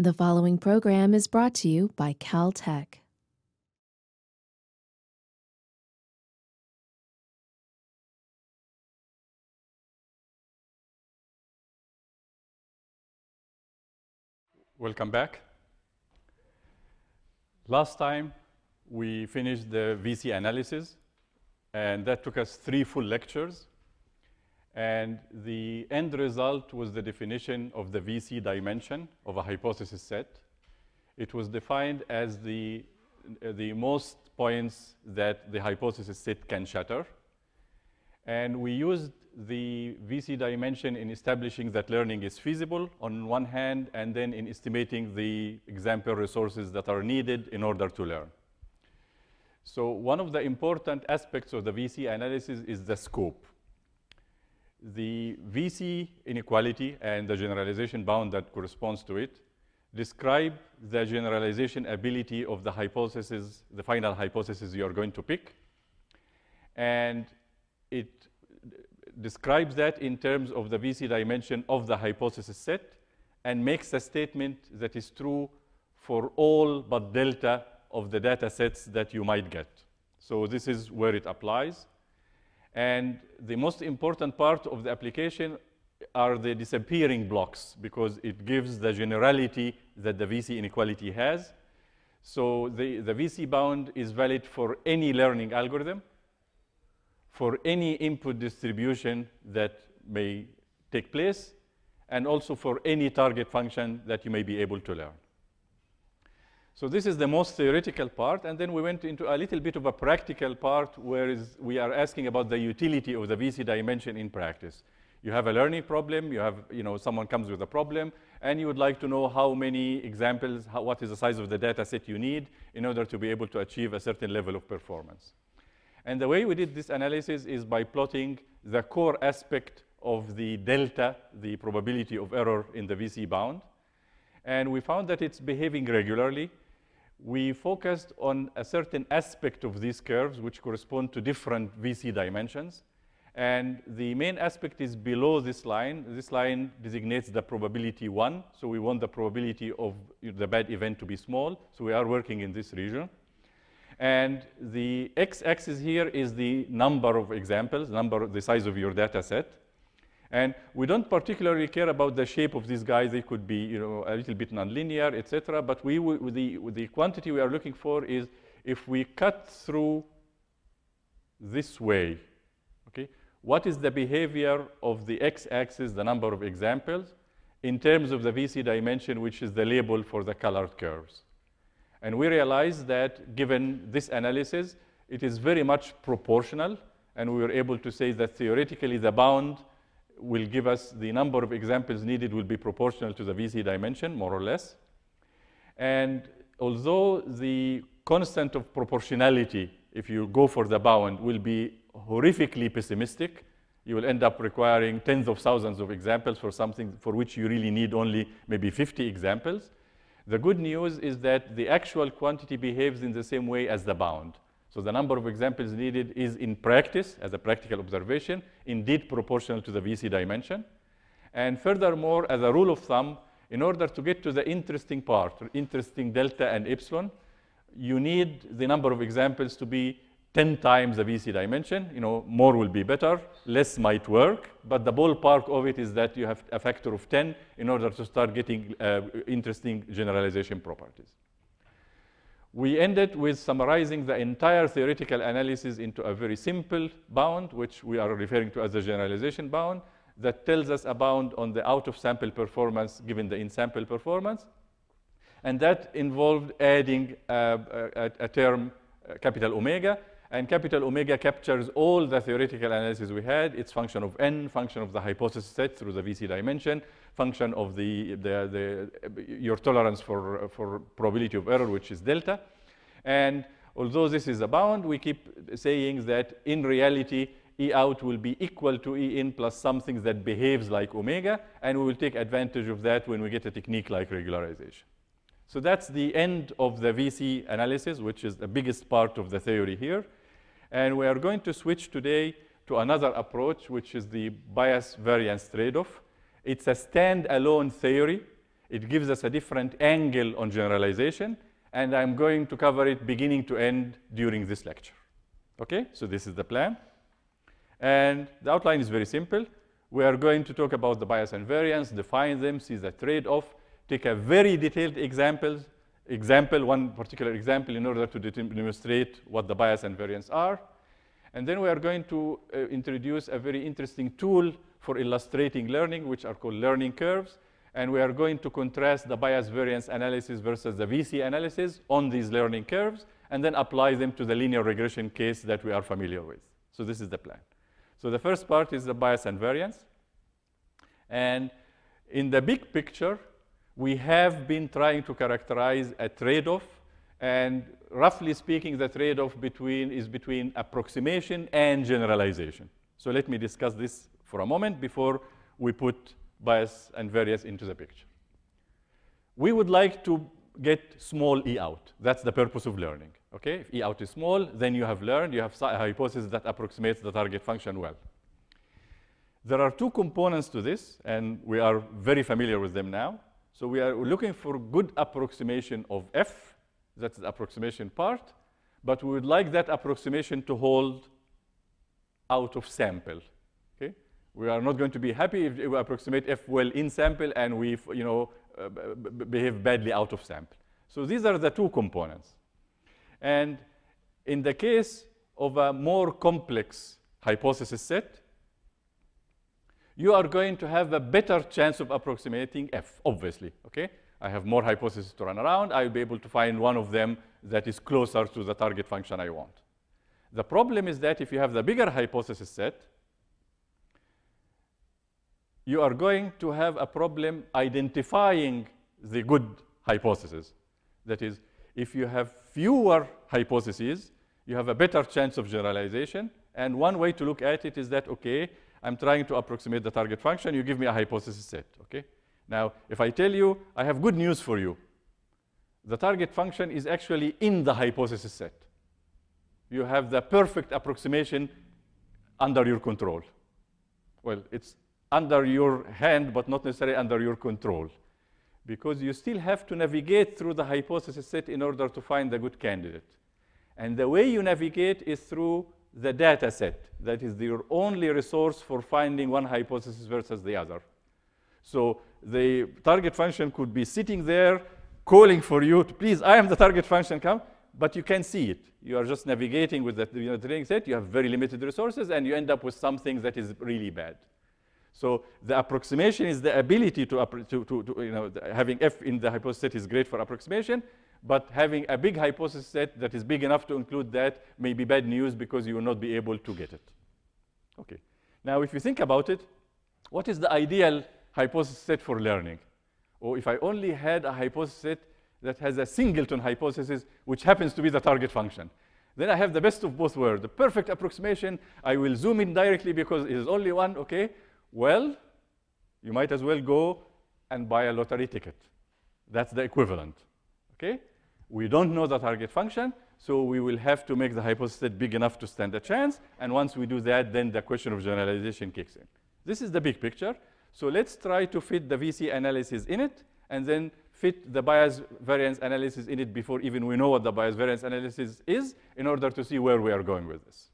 The following program is brought to you by Caltech. Welcome back. Last time, we finished the VC analysis, and that took us three full lectures. And the end result was the definition of the VC dimension of a hypothesis set. It was defined as the, the most points that the hypothesis set can shatter. And we used the VC dimension in establishing that learning is feasible on one hand, and then in estimating the example resources that are needed in order to learn. So one of the important aspects of the VC analysis is the scope the VC inequality and the generalization bound that corresponds to it describe the generalization ability of the hypothesis, the final hypothesis you are going to pick. And it describes that in terms of the VC dimension of the hypothesis set and makes a statement that is true for all but delta of the data sets that you might get. So this is where it applies. And the most important part of the application are the disappearing blocks because it gives the generality that the VC inequality has. So the, the VC bound is valid for any learning algorithm, for any input distribution that may take place, and also for any target function that you may be able to learn. So this is the most theoretical part, and then we went into a little bit of a practical part where we are asking about the utility of the VC dimension in practice. You have a learning problem, you have, you know, someone comes with a problem, and you would like to know how many examples, how, what is the size of the data set you need in order to be able to achieve a certain level of performance. And the way we did this analysis is by plotting the core aspect of the delta, the probability of error in the VC bound. And we found that it's behaving regularly we focused on a certain aspect of these curves which correspond to different VC dimensions. And the main aspect is below this line. This line designates the probability one. So we want the probability of the bad event to be small. So we are working in this region. And the x-axis here is the number of examples, number, the size of your data set. And we don't particularly care about the shape of these guys. They could be you know, a little bit nonlinear, et cetera. But we, the, the quantity we are looking for is if we cut through this way, okay, what is the behavior of the x-axis, the number of examples, in terms of the VC dimension, which is the label for the colored curves. And we realized that given this analysis, it is very much proportional. And we were able to say that theoretically the bound will give us the number of examples needed will be proportional to the VC dimension, more or less. And although the constant of proportionality, if you go for the bound, will be horrifically pessimistic, you will end up requiring tens of thousands of examples for something for which you really need only maybe 50 examples. The good news is that the actual quantity behaves in the same way as the bound. So the number of examples needed is in practice, as a practical observation, indeed proportional to the VC dimension. And furthermore, as a rule of thumb, in order to get to the interesting part, interesting delta and epsilon, you need the number of examples to be 10 times the VC dimension. You know, more will be better, less might work, but the ballpark of it is that you have a factor of 10 in order to start getting uh, interesting generalization properties. We ended with summarizing the entire theoretical analysis into a very simple bound, which we are referring to as the generalization bound, that tells us a bound on the out-of-sample performance given the in-sample performance. And that involved adding a, a, term, uh, capital omega, and capital omega captures all the theoretical analysis we had. It's function of n, function of the hypothesis set through the VC dimension, function of the, the, the, your tolerance for, for probability of error, which is delta. And although this is a bound, we keep saying that in reality, E out will be equal to E in plus something that behaves like omega, and we will take advantage of that when we get a technique like regularization. So that's the end of the VC analysis, which is the biggest part of the theory here. And we are going to switch today to another approach, which is the bias variance trade-off. It's a standalone theory. It gives us a different angle on generalization, and I'm going to cover it beginning to end during this lecture. Okay, so this is the plan. And the outline is very simple. We are going to talk about the bias and variance, define them, see the trade-off, take a very detailed example, example, one particular example in order to demonstrate what the bias and variance are. And then we are going to uh, introduce a very interesting tool for illustrating learning, which are called learning curves. And we are going to contrast the bias variance analysis versus the VC analysis on these learning curves, and then apply them to the linear regression case that we are familiar with. So this is the plan. So the first part is the bias and variance. And in the big picture, we have been trying to characterize a trade-off. And roughly speaking, the trade-off between is between approximation and generalization. So let me discuss this for a moment before we put bias and variance into the picture. We would like to get small e out. That's the purpose of learning. Okay, if e out is small, then you have learned, you have a hypothesis that approximates the target function well. There are two components to this, and we are very familiar with them now. So we are looking for good approximation of f, that's the approximation part, but we would like that approximation to hold out of sample. We are not going to be happy if we approximate f well in sample and we you know, uh, behave badly out of sample. So these are the two components. And in the case of a more complex hypothesis set, you are going to have a better chance of approximating f, obviously, okay? I have more hypotheses to run around. I'll be able to find one of them that is closer to the target function I want. The problem is that if you have the bigger hypothesis set, you are going to have a problem identifying the good hypothesis. That is, if you have fewer hypotheses, you have a better chance of generalization. And one way to look at it is that, okay, I'm trying to approximate the target function. You give me a hypothesis set, okay? Now, if I tell you, I have good news for you. The target function is actually in the hypothesis set. You have the perfect approximation under your control. Well, it's under your hand, but not necessarily under your control because you still have to navigate through the hypothesis set in order to find a good candidate. And the way you navigate is through the data set. That is your only resource for finding one hypothesis versus the other. So the target function could be sitting there calling for you to, please, I am the target function, come, but you can't see it. You are just navigating with the training set. You have very limited resources, and you end up with something that is really bad. So the approximation is the ability to, to, to, to, you know, having f in the hypothesis set is great for approximation, but having a big hypothesis set that is big enough to include that may be bad news because you will not be able to get it. Okay. Now, if you think about it, what is the ideal hypothesis set for learning? Or if I only had a hypothesis set that has a singleton hypothesis, which happens to be the target function, then I have the best of both worlds. The perfect approximation, I will zoom in directly because it is only one, okay? Well, you might as well go and buy a lottery ticket. That's the equivalent, okay? We don't know the target function, so we will have to make the hypothesis big enough to stand a chance. And once we do that, then the question of generalization kicks in. This is the big picture. So let's try to fit the VC analysis in it, and then fit the bias variance analysis in it before even we know what the bias variance analysis is in order to see where we are going with this.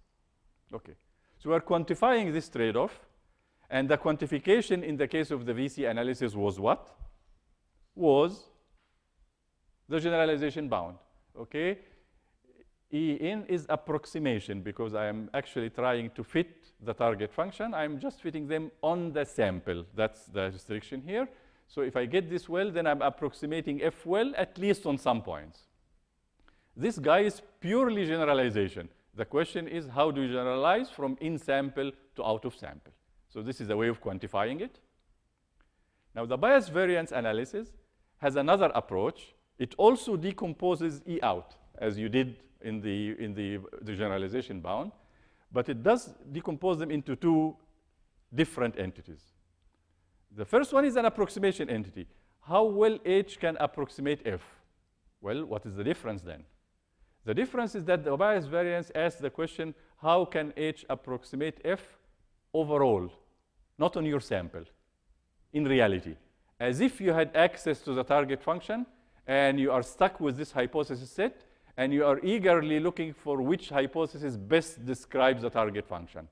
Okay. So we're quantifying this trade-off and the quantification in the case of the VC analysis was what? Was the generalization bound, okay? E in is approximation because I am actually trying to fit the target function. I'm just fitting them on the sample. That's the restriction here. So if I get this well, then I'm approximating F well at least on some points. This guy is purely generalization. The question is how do you generalize from in sample to out of sample? So this is a way of quantifying it. Now the bias variance analysis has another approach. It also decomposes E out, as you did in the, in the, the generalization bound, but it does decompose them into two different entities. The first one is an approximation entity. How well H can approximate F? Well, what is the difference then? The difference is that the bias variance asks the question, how can H approximate F overall? Not on your sample, in reality. as if you had access to the target function and you are stuck with this hypothesis set and you are eagerly looking for which hypothesis best describes the target function.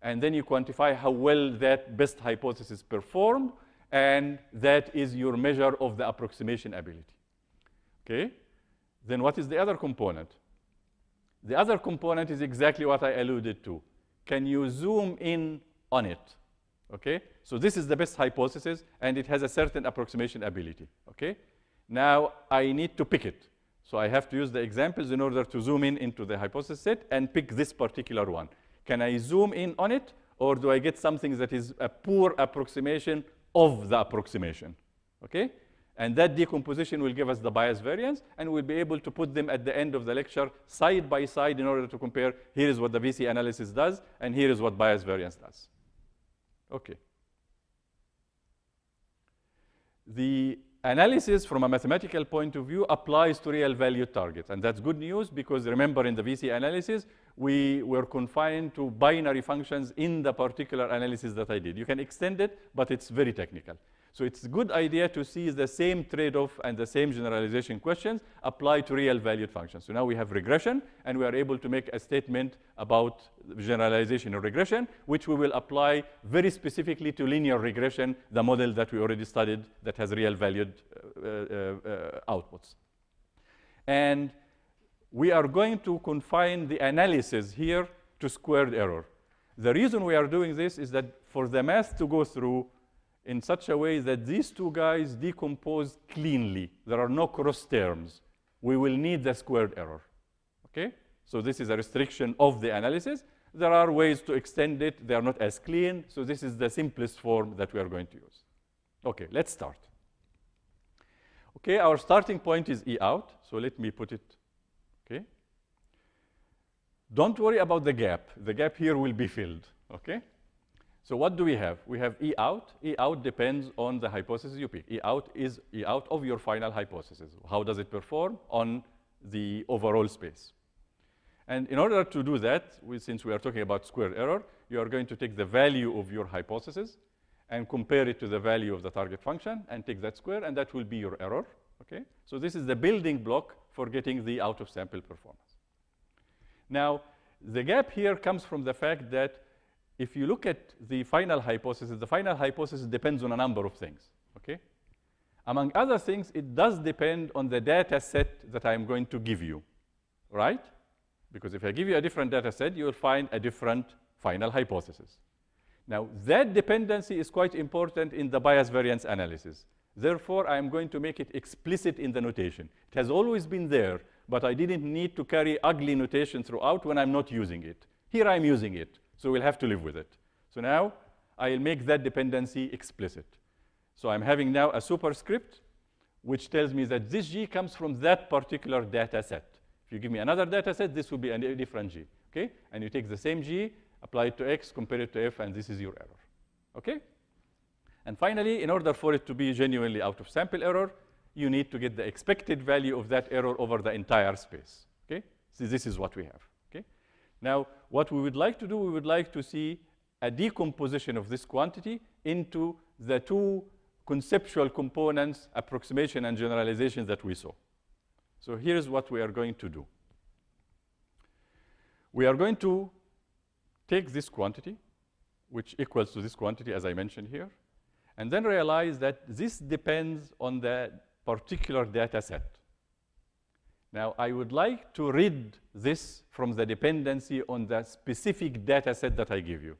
And then you quantify how well that best hypothesis performed, and that is your measure of the approximation ability. Okay? Then what is the other component? The other component is exactly what I alluded to. Can you zoom in on it? Okay? So this is the best hypothesis, and it has a certain approximation ability. Okay? Now I need to pick it. So I have to use the examples in order to zoom in into the hypothesis set and pick this particular one. Can I zoom in on it, or do I get something that is a poor approximation of the approximation? Okay? And that decomposition will give us the bias variance, and we'll be able to put them at the end of the lecture side by side in order to compare here is what the VC analysis does, and here is what bias variance does. Okay. The analysis from a mathematical point of view applies to real value targets. And that's good news because remember in the VC analysis, we were confined to binary functions in the particular analysis that I did. You can extend it, but it's very technical. So it's a good idea to see the same trade-off and the same generalization questions apply to real valued functions. So now we have regression, and we are able to make a statement about generalization of regression, which we will apply very specifically to linear regression, the model that we already studied that has real valued uh, uh, uh, outputs. And we are going to confine the analysis here to squared error. The reason we are doing this is that for the math to go through, in such a way that these two guys decompose cleanly. There are no cross terms. We will need the squared error. Okay? So this is a restriction of the analysis. There are ways to extend it. They are not as clean. So this is the simplest form that we are going to use. Okay, let's start. Okay, our starting point is E out. So let me put it, okay? Don't worry about the gap. The gap here will be filled, okay? So what do we have? We have E out. E out depends on the hypothesis you pick. E out is E out of your final hypothesis. How does it perform on the overall space? And in order to do that, we, since we are talking about square error, you are going to take the value of your hypothesis and compare it to the value of the target function and take that square, and that will be your error. Okay? So this is the building block for getting the out-of-sample performance. Now, the gap here comes from the fact that if you look at the final hypothesis, the final hypothesis depends on a number of things, okay? Among other things, it does depend on the data set that I'm going to give you, right? Because if I give you a different data set, you will find a different final hypothesis. Now, that dependency is quite important in the bias variance analysis. Therefore, I'm going to make it explicit in the notation. It has always been there, but I didn't need to carry ugly notation throughout when I'm not using it. Here I'm using it. So we'll have to live with it. So now I'll make that dependency explicit. So I'm having now a superscript which tells me that this G comes from that particular data set. If you give me another data set, this will be a different G. Okay? And you take the same G, apply it to X, compare it to F, and this is your error. Okay? And finally, in order for it to be genuinely out of sample error, you need to get the expected value of that error over the entire space. Okay? So this is what we have. Okay? Now, what we would like to do, we would like to see a decomposition of this quantity into the two conceptual components, approximation and generalization that we saw. So here's what we are going to do. We are going to take this quantity, which equals to this quantity as I mentioned here, and then realize that this depends on the particular data set. Now, I would like to rid this from the dependency on the specific data set that I give you.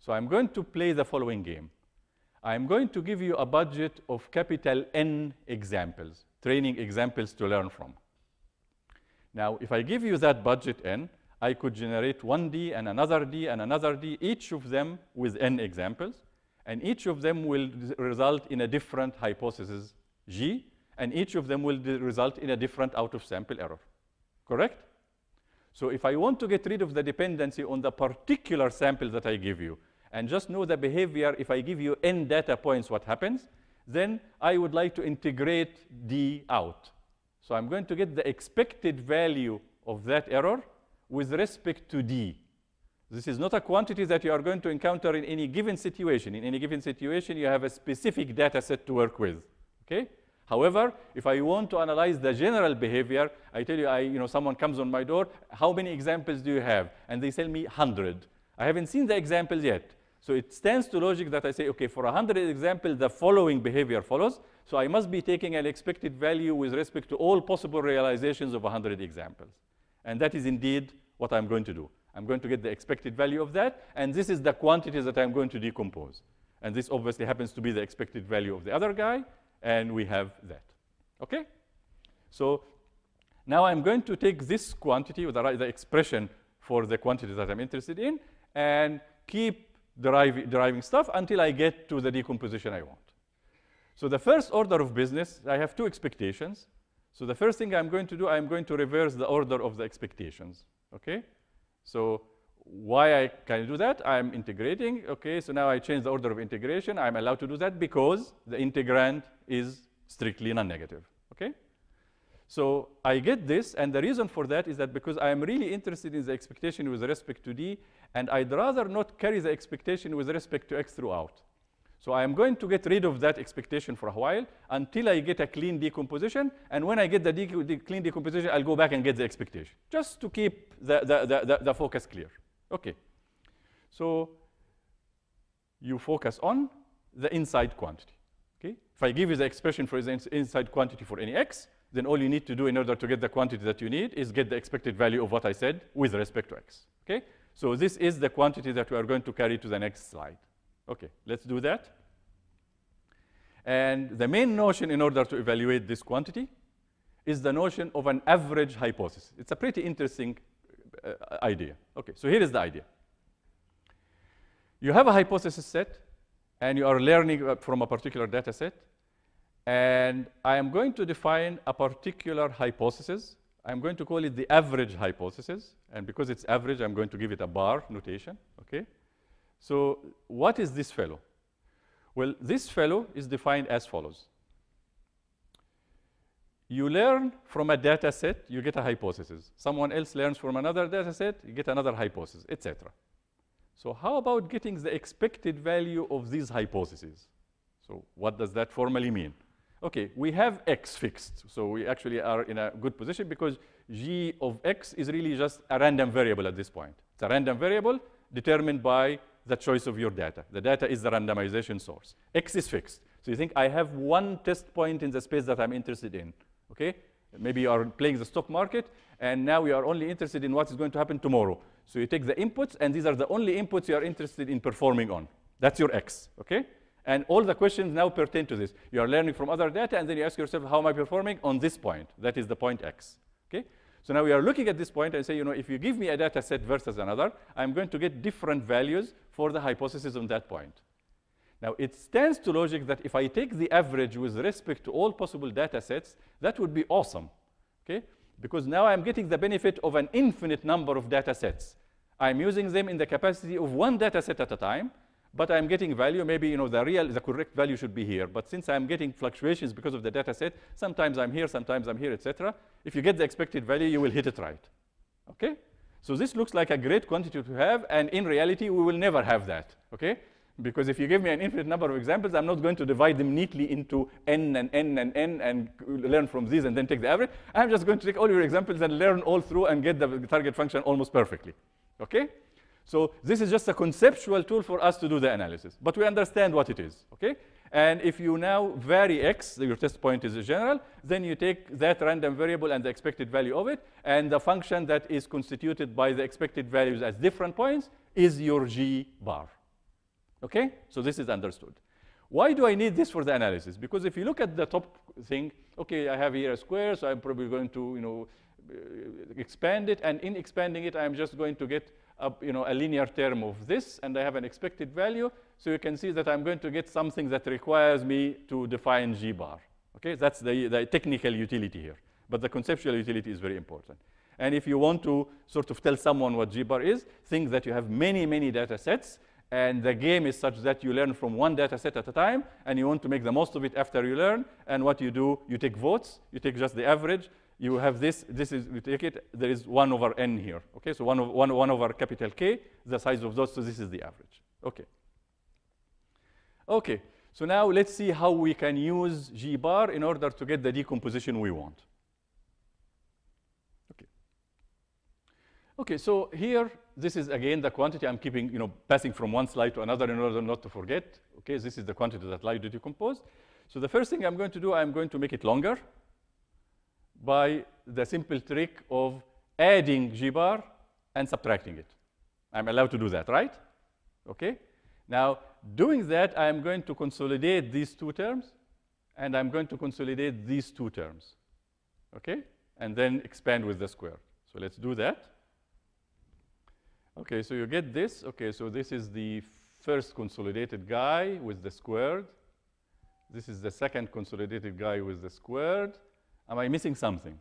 So I'm going to play the following game. I'm going to give you a budget of capital N examples, training examples to learn from. Now, if I give you that budget N, I could generate one D and another D and another D, each of them with N examples, and each of them will result in a different hypothesis G, and each of them will result in a different out-of-sample error. Correct? So if I want to get rid of the dependency on the particular sample that I give you, and just know the behavior, if I give you n data points, what happens, then I would like to integrate d out. So I'm going to get the expected value of that error with respect to d. This is not a quantity that you are going to encounter in any given situation. In any given situation, you have a specific data set to work with, okay? However, if I want to analyze the general behavior, I tell you, I, you know, someone comes on my door, how many examples do you have? And they tell me 100. I haven't seen the examples yet. So it stands to logic that I say, okay, for 100 examples, the following behavior follows. So I must be taking an expected value with respect to all possible realizations of 100 examples. And that is indeed what I'm going to do. I'm going to get the expected value of that, and this is the quantity that I'm going to decompose. And this obviously happens to be the expected value of the other guy, and we have that. Okay? So now I'm going to take this quantity, the, the expression for the quantity that I'm interested in, and keep derive, deriving stuff until I get to the decomposition I want. So the first order of business, I have two expectations. So the first thing I'm going to do, I'm going to reverse the order of the expectations. Okay? So why I can do that? I'm integrating. Okay, so now I change the order of integration. I'm allowed to do that because the integrand is strictly non-negative. Okay? So I get this, and the reason for that is that because I am really interested in the expectation with respect to d, and I'd rather not carry the expectation with respect to x throughout. So I am going to get rid of that expectation for a while until I get a clean decomposition. And when I get the, de clean decomposition, I'll go back and get the expectation, just to keep the, the, the, the, focus clear. OK. So you focus on the inside quantity. Okay? If I give you the expression for the inside quantity for any x, then all you need to do in order to get the quantity that you need is get the expected value of what I said with respect to x. Okay? So this is the quantity that we are going to carry to the next slide. Okay, let's do that. And the main notion in order to evaluate this quantity is the notion of an average hypothesis. It's a pretty interesting idea. Okay, so here is the idea. You have a hypothesis set, and you are learning uh, from a particular data set, and I am going to define a particular hypothesis. I'm going to call it the average hypothesis, and because it's average, I'm going to give it a bar notation, okay? So what is this fellow? Well, this fellow is defined as follows. You learn from a data set, you get a hypothesis. Someone else learns from another data set, you get another hypothesis, etc. So how about getting the expected value of these hypotheses? So what does that formally mean? Okay, we have x fixed. So we actually are in a good position because g of x is really just a random variable at this point. It's a random variable determined by the choice of your data. The data is the randomization source. X is fixed. So you think I have one test point in the space that I'm interested in, okay? Maybe you are playing the stock market, and now you are only interested in what is going to happen tomorrow. So you take the inputs, and these are the only inputs you are interested in performing on. That's your X, okay? And all the questions now pertain to this. You are learning from other data, and then you ask yourself, how am I performing on this point? That is the point X, okay? So now we are looking at this point and say, you know, if you give me a data set versus another, I'm going to get different values for the hypothesis on that point. Now, it stands to logic that if I take the average with respect to all possible data sets, that would be awesome, okay? Because now I'm getting the benefit of an infinite number of data sets. I'm using them in the capacity of one data set at a time, but I'm getting value. Maybe you know the real, the correct value should be here. But since I'm getting fluctuations because of the data set, sometimes I'm here, sometimes I'm here, etc. If you get the expected value, you will hit it right. Okay? So this looks like a great quantity to have, and in reality, we will never have that. Okay? Because if you give me an infinite number of examples, I'm not going to divide them neatly into n and n and n and learn from these and then take the average. I'm just going to take all your examples and learn all through and get the target function almost perfectly. Okay? So this is just a conceptual tool for us to do the analysis. But we understand what it is, okay? And if you now vary x, your test point is a general, then you take that random variable and the expected value of it, and the function that is constituted by the expected values as different points is your g bar. Okay? So this is understood. Why do I need this for the analysis? Because if you look at the top thing, okay, I have here a square, so I'm probably going to, you know, uh, expand it, and in expanding it, I'm just going to get a, you know, a linear term of this, and I have an expected value. So you can see that I'm going to get something that requires me to define g bar. Okay, that's the, the technical utility here. But the conceptual utility is very important. And if you want to sort of tell someone what g bar is, think that you have many, many data sets, and the game is such that you learn from one data set at a time, and you want to make the most of it after you learn. And what you do, you take votes, you take just the average, you have this, this is, you take it, there is 1 over n here. Okay, so 1, over, 1, 1 over capital K, the size of those, so this is the average. Okay. Okay, so now let's see how we can use G bar in order to get the decomposition we want. Okay. Okay, so here, this is again the quantity I'm keeping, you know, passing from one slide to another in order not to forget. Okay, this is the quantity that I to decompose. So the first thing I'm going to do, I'm going to make it longer by the simple trick of adding G bar and subtracting it. I'm allowed to do that, right? Okay? Now, doing that, I'm going to consolidate these two terms, and I'm going to consolidate these two terms. Okay? And then expand with the square. So let's do that. Okay, so you get this. Okay, so this is the first consolidated guy with the squared. This is the second consolidated guy with the squared. Am I missing something?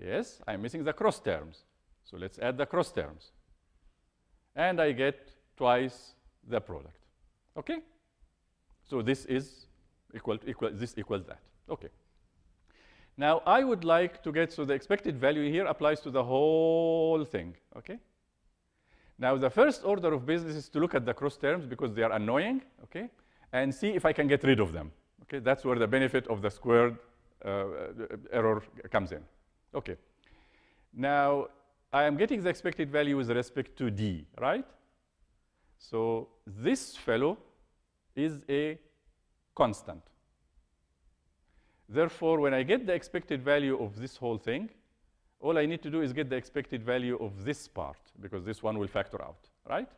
Yes, I'm missing the cross terms. So let's add the cross terms. And I get twice the product. Okay? So this is equal, to equal this equals that. Okay. Now I would like to get, so the expected value here applies to the whole thing, okay? Now the first order of business is to look at the cross terms because they are annoying, okay? And see if I can get rid of them, okay? That's where the benefit of the squared uh, error comes in. Okay. Now I am getting the expected value with respect to D, right? So this fellow is a constant. Therefore, when I get the expected value of this whole thing, all I need to do is get the expected value of this part, because this one will factor out, right?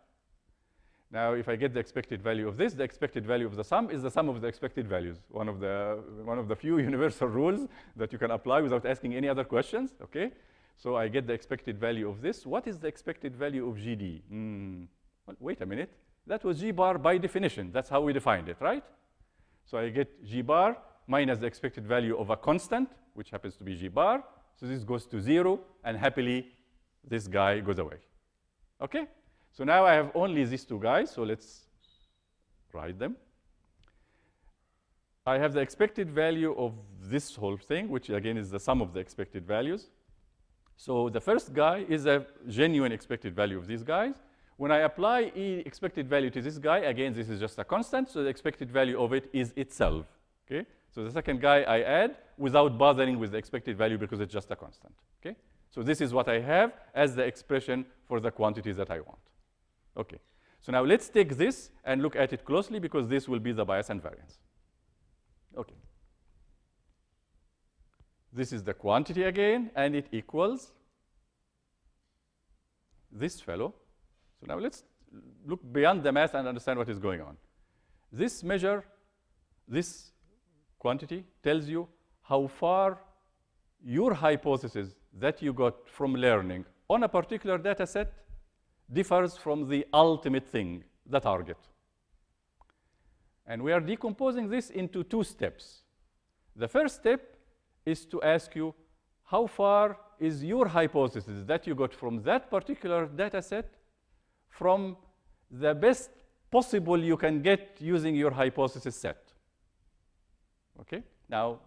Now, if I get the expected value of this, the expected value of the sum is the sum of the expected values. One of the, one of the few universal rules that you can apply without asking any other questions, okay? So I get the expected value of this. What is the expected value of GD? Mm. Well, wait a minute. That was G bar by definition. That's how we defined it, right? So I get G bar minus the expected value of a constant, which happens to be G bar. So this goes to zero, and happily, this guy goes away. Okay? So now I have only these two guys, so let's write them. I have the expected value of this whole thing, which again is the sum of the expected values. So the first guy is a genuine expected value of these guys. When I apply E expected value to this guy, again, this is just a constant, so the expected value of it is itself, okay? So the second guy I add without bothering with the expected value because it's just a constant, okay? So this is what I have as the expression for the quantities that I want. Okay, so now let's take this and look at it closely because this will be the bias and variance. Okay. This is the quantity again, and it equals this fellow, so now let's look beyond the math and understand what is going on. This measure, this quantity tells you how far your hypothesis that you got from learning on a particular data set differs from the ultimate thing, the target. And we are decomposing this into two steps. The first step is to ask you how far is your hypothesis that you got from that particular data set from the best possible you can get using your hypothesis set. Okay? Now,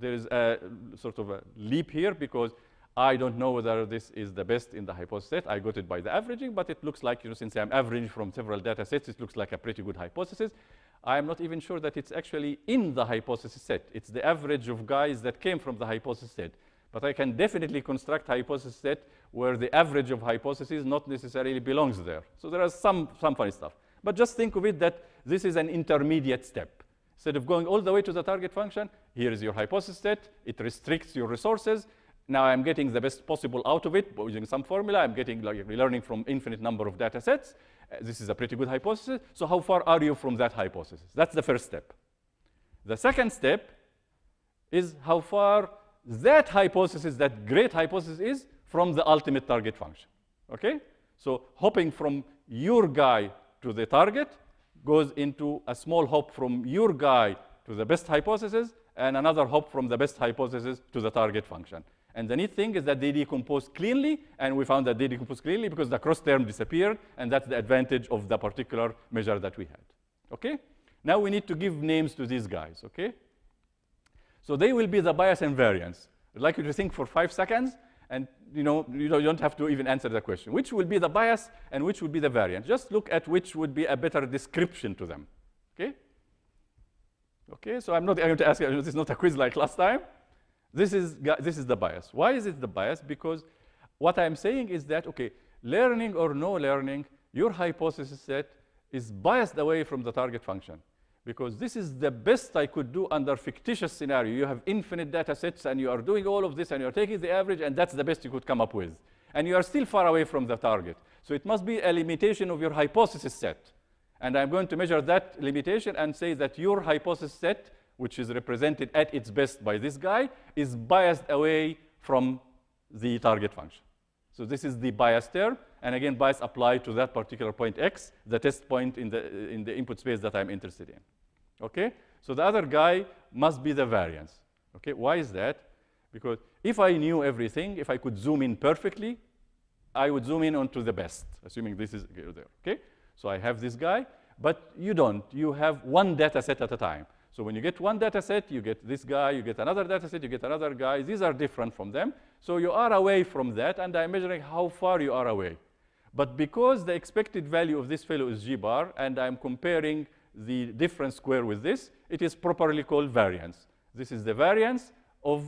there is a sort of a leap here because I don't know whether this is the best in the hypothesis set. I got it by the averaging, but it looks like, you know, since I'm averaging from several data sets, it looks like a pretty good hypothesis. I'm not even sure that it's actually in the hypothesis set. It's the average of guys that came from the hypothesis set. But I can definitely construct hypothesis set where the average of hypotheses not necessarily belongs there. So there are some, some funny stuff. But just think of it that this is an intermediate step. Instead of going all the way to the target function, here is your hypothesis set. It restricts your resources. Now I'm getting the best possible out of it using some formula. I'm getting like learning from infinite number of data sets. Uh, this is a pretty good hypothesis. So how far are you from that hypothesis? That's the first step. The second step is how far that hypothesis, that great hypothesis is from the ultimate target function. Okay? So hopping from your guy to the target goes into a small hop from your guy to the best hypothesis, and another hop from the best hypothesis to the target function. And the neat thing is that they decompose cleanly, and we found that they decompose cleanly because the cross term disappeared, and that's the advantage of the particular measure that we had. Okay? Now we need to give names to these guys, okay? So they will be the bias and variance. I'd like you to think for five seconds, and you know, you don't have to even answer the question. Which will be the bias and which would be the variance? Just look at which would be a better description to them, okay? Okay, so I'm not going to ask you, this is not a quiz like last time. This is, this is the bias. Why is it the bias? Because what I'm saying is that, okay, learning or no learning, your hypothesis set is biased away from the target function. Because this is the best I could do under fictitious scenario. You have infinite data sets and you are doing all of this and you're taking the average and that's the best you could come up with. And you are still far away from the target. So it must be a limitation of your hypothesis set. And I'm going to measure that limitation and say that your hypothesis set which is represented at its best by this guy, is biased away from the target function. So this is the bias term. And again, bias applied to that particular point x, the test point in the, in the input space that I'm interested in. Okay? So the other guy must be the variance. Okay? Why is that? Because if I knew everything, if I could zoom in perfectly, I would zoom in onto the best, assuming this is there. Okay? So I have this guy, but you don't. You have one data set at a time. So when you get one data set, you get this guy, you get another data set, you get another guy. These are different from them. So you are away from that, and I'm measuring how far you are away. But because the expected value of this fellow is g bar, and I'm comparing the difference square with this, it is properly called variance. This is the variance of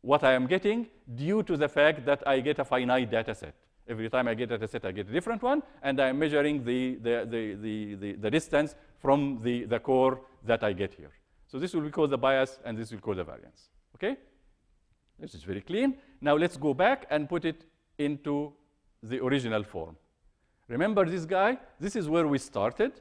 what I am getting due to the fact that I get a finite data set. Every time I get a data set, I get a different one, and I'm measuring the, the, the, the, the, the distance from the, the core that I get here. So this will be called the bias, and this will call the variance. Okay? This is very clean. Now let's go back and put it into the original form. Remember this guy? This is where we started,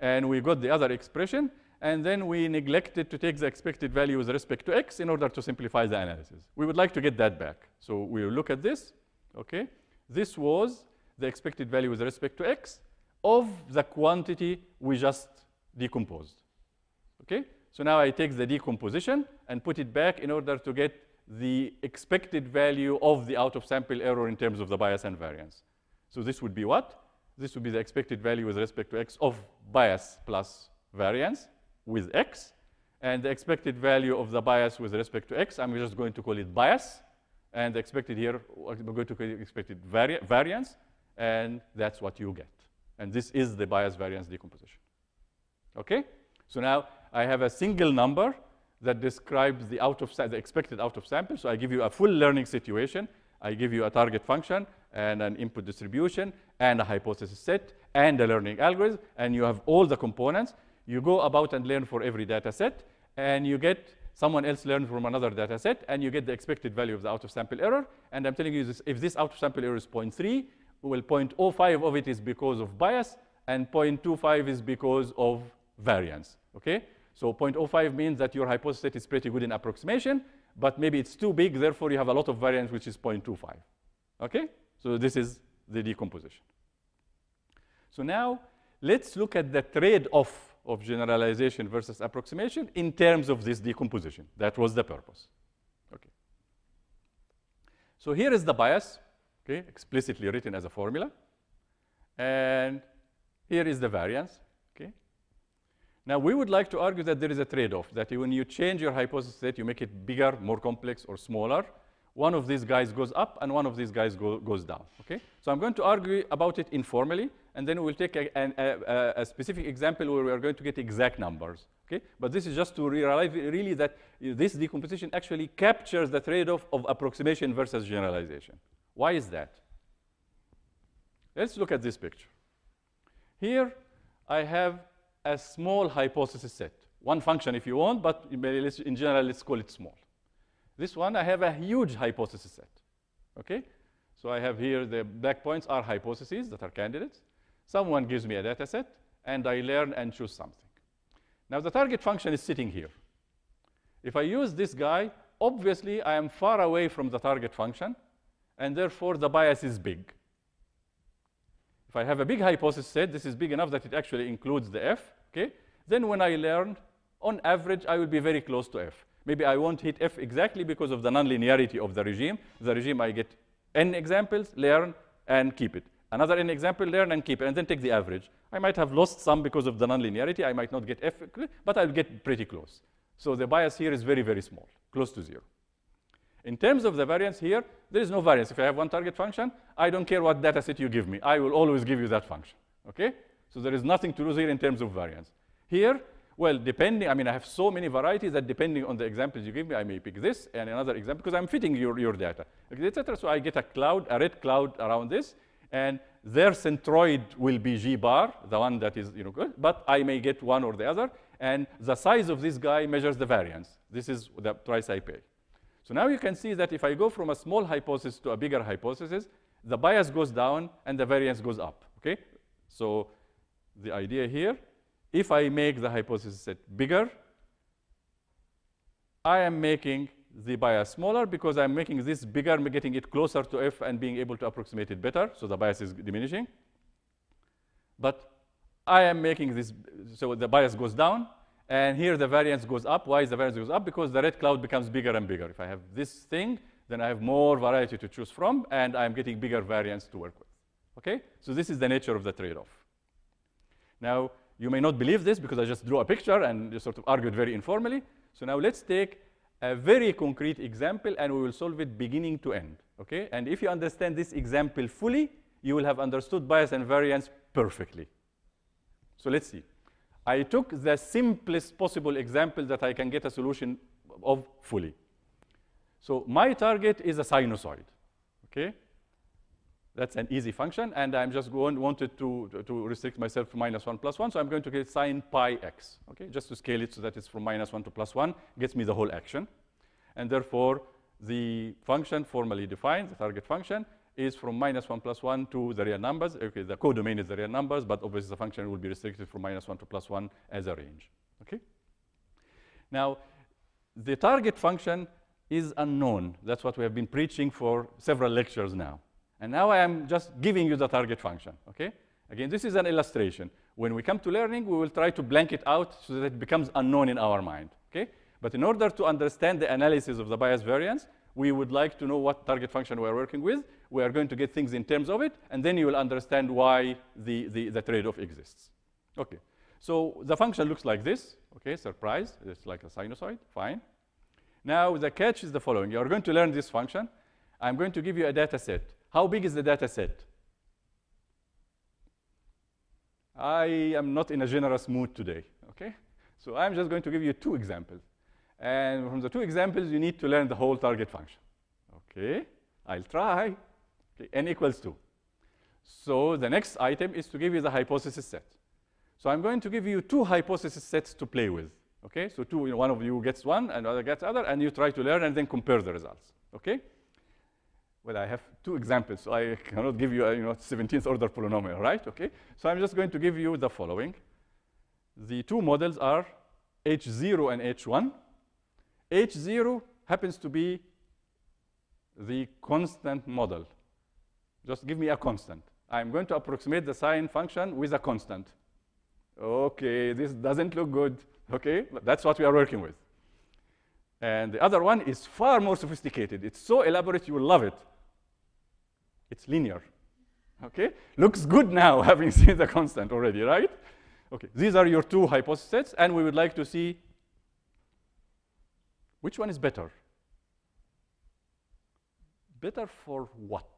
and we got the other expression, and then we neglected to take the expected value with respect to x in order to simplify the analysis. We would like to get that back. So we'll look at this. Okay? This was the expected value with respect to x of the quantity we just decomposed. Okay? So now I take the decomposition and put it back in order to get the expected value of the out-of-sample error in terms of the bias and variance. So this would be what? This would be the expected value with respect to x of bias plus variance with x. And the expected value of the bias with respect to x, I'm just going to call it bias. And the expected here, we're going to call it expected vari variance. And that's what you get. And this is the bias variance decomposition. Okay? So now I have a single number that describes the, out of the expected out of sample. So I give you a full learning situation. I give you a target function and an input distribution and a hypothesis set and a learning algorithm, and you have all the components. You go about and learn for every data set, and you get someone else learn from another data set, and you get the expected value of the out-of-sample error. And I'm telling you this, if this out-of-sample error is 0.3, well, 0.05 of it is because of bias, and 0.25 is because of variance, okay? So 0.05 means that your hypothesis is pretty good in approximation, but maybe it's too big, therefore you have a lot of variance, which is 0.25. Okay? So this is the decomposition. So now let's look at the trade-off of generalization versus approximation in terms of this decomposition. That was the purpose. Okay. So here is the bias, okay, explicitly written as a formula. And here is the variance. Now, we would like to argue that there is a trade-off, that when you change your hypothesis set, you make it bigger, more complex, or smaller, one of these guys goes up and one of these guys go, goes down, okay? So I'm going to argue about it informally, and then we'll take a, a, a, specific example where we are going to get exact numbers, okay? But this is just to realize really that this decomposition actually captures the trade-off of approximation versus generalization. Why is that? Let's look at this picture. Here, I have a small hypothesis set. One function if you want, but in general, let's call it small. This one, I have a huge hypothesis set. Okay? So I have here the black points are hypotheses that are candidates. Someone gives me a data set, and I learn and choose something. Now, the target function is sitting here. If I use this guy, obviously, I am far away from the target function, and therefore, the bias is big. If I have a big hypothesis set, this is big enough that it actually includes the F, okay? Then when I learn, on average, I will be very close to F. Maybe I won't hit f exactly because of the nonlinearity of the regime. The regime I get n examples, learn, and keep it. Another n example, learn and keep it, and then take the average. I might have lost some because of the nonlinearity. I might not get f, but I'll get pretty close. So the bias here is very, very small, close to zero. In terms of the variance here, there is no variance. If I have one target function, I don't care what data set you give me. I will always give you that function, okay? So there is nothing to lose here in terms of variance. Here, well, depending, I mean, I have so many varieties that depending on the examples you give me, I may pick this and another example because I'm fitting your, your data, etc. So I get a cloud, a red cloud around this, and their centroid will be G bar, the one that is, you know, good, but I may get one or the other, and the size of this guy measures the variance. This is the price I pay. So now you can see that if I go from a small hypothesis to a bigger hypothesis, the bias goes down and the variance goes up, okay? So the idea here, if I make the hypothesis set bigger, I am making the bias smaller because I'm making this bigger, getting it closer to F and being able to approximate it better, so the bias is diminishing. But I am making this, so the bias goes down, and here the variance goes up. Why is the variance goes up? Because the red cloud becomes bigger and bigger. If I have this thing, then I have more variety to choose from, and I'm getting bigger variance to work with. Okay? So this is the nature of the trade-off. Now, you may not believe this because I just drew a picture and just sort of argued very informally. So now let's take a very concrete example, and we will solve it beginning to end. Okay? And if you understand this example fully, you will have understood bias and variance perfectly. So let's see. I took the simplest possible example that I can get a solution of fully. So my target is a sinusoid, okay? That's an easy function, and I'm just going, wanted to, to, restrict myself to minus 1 plus 1, so I'm going to get sine pi x, okay? Just to scale it so that it's from minus 1 to plus 1, gets me the whole action. And therefore, the function formally defined, the target function, is from minus 1 plus 1 to the real numbers. Okay, the codomain is the real numbers, but obviously the function will be restricted from minus 1 to plus 1 as a range. Okay? Now, the target function is unknown. That's what we have been preaching for several lectures now. And now I am just giving you the target function. Okay? Again, this is an illustration. When we come to learning, we will try to blank it out so that it becomes unknown in our mind. Okay? But in order to understand the analysis of the bias variance, we would like to know what target function we're working with. We are going to get things in terms of it, and then you will understand why the, the, the trade-off exists. Okay, so the function looks like this. Okay, surprise, it's like a sinusoid, fine. Now the catch is the following. You're going to learn this function. I'm going to give you a data set. How big is the data set? I am not in a generous mood today, okay? So I'm just going to give you two examples. And from the two examples, you need to learn the whole target function. Okay, I'll try. Okay, n equals 2. So the next item is to give you the hypothesis set. So I'm going to give you two hypothesis sets to play with. Okay, so two, you know, one of you gets one and the other gets other, and you try to learn and then compare the results. Okay? Well, I have two examples, so I cannot give you a you know, 17th order polynomial, right? Okay, so I'm just going to give you the following. The two models are H0 and H1. H0 happens to be the constant model. Just give me a constant. I'm going to approximate the sine function with a constant. Okay, this doesn't look good. Okay, that's what we are working with. And the other one is far more sophisticated. It's so elaborate, you will love it. It's linear. Okay, looks good now having seen the constant already, right? Okay, these are your two hypotheses, and we would like to see which one is better? Better for what?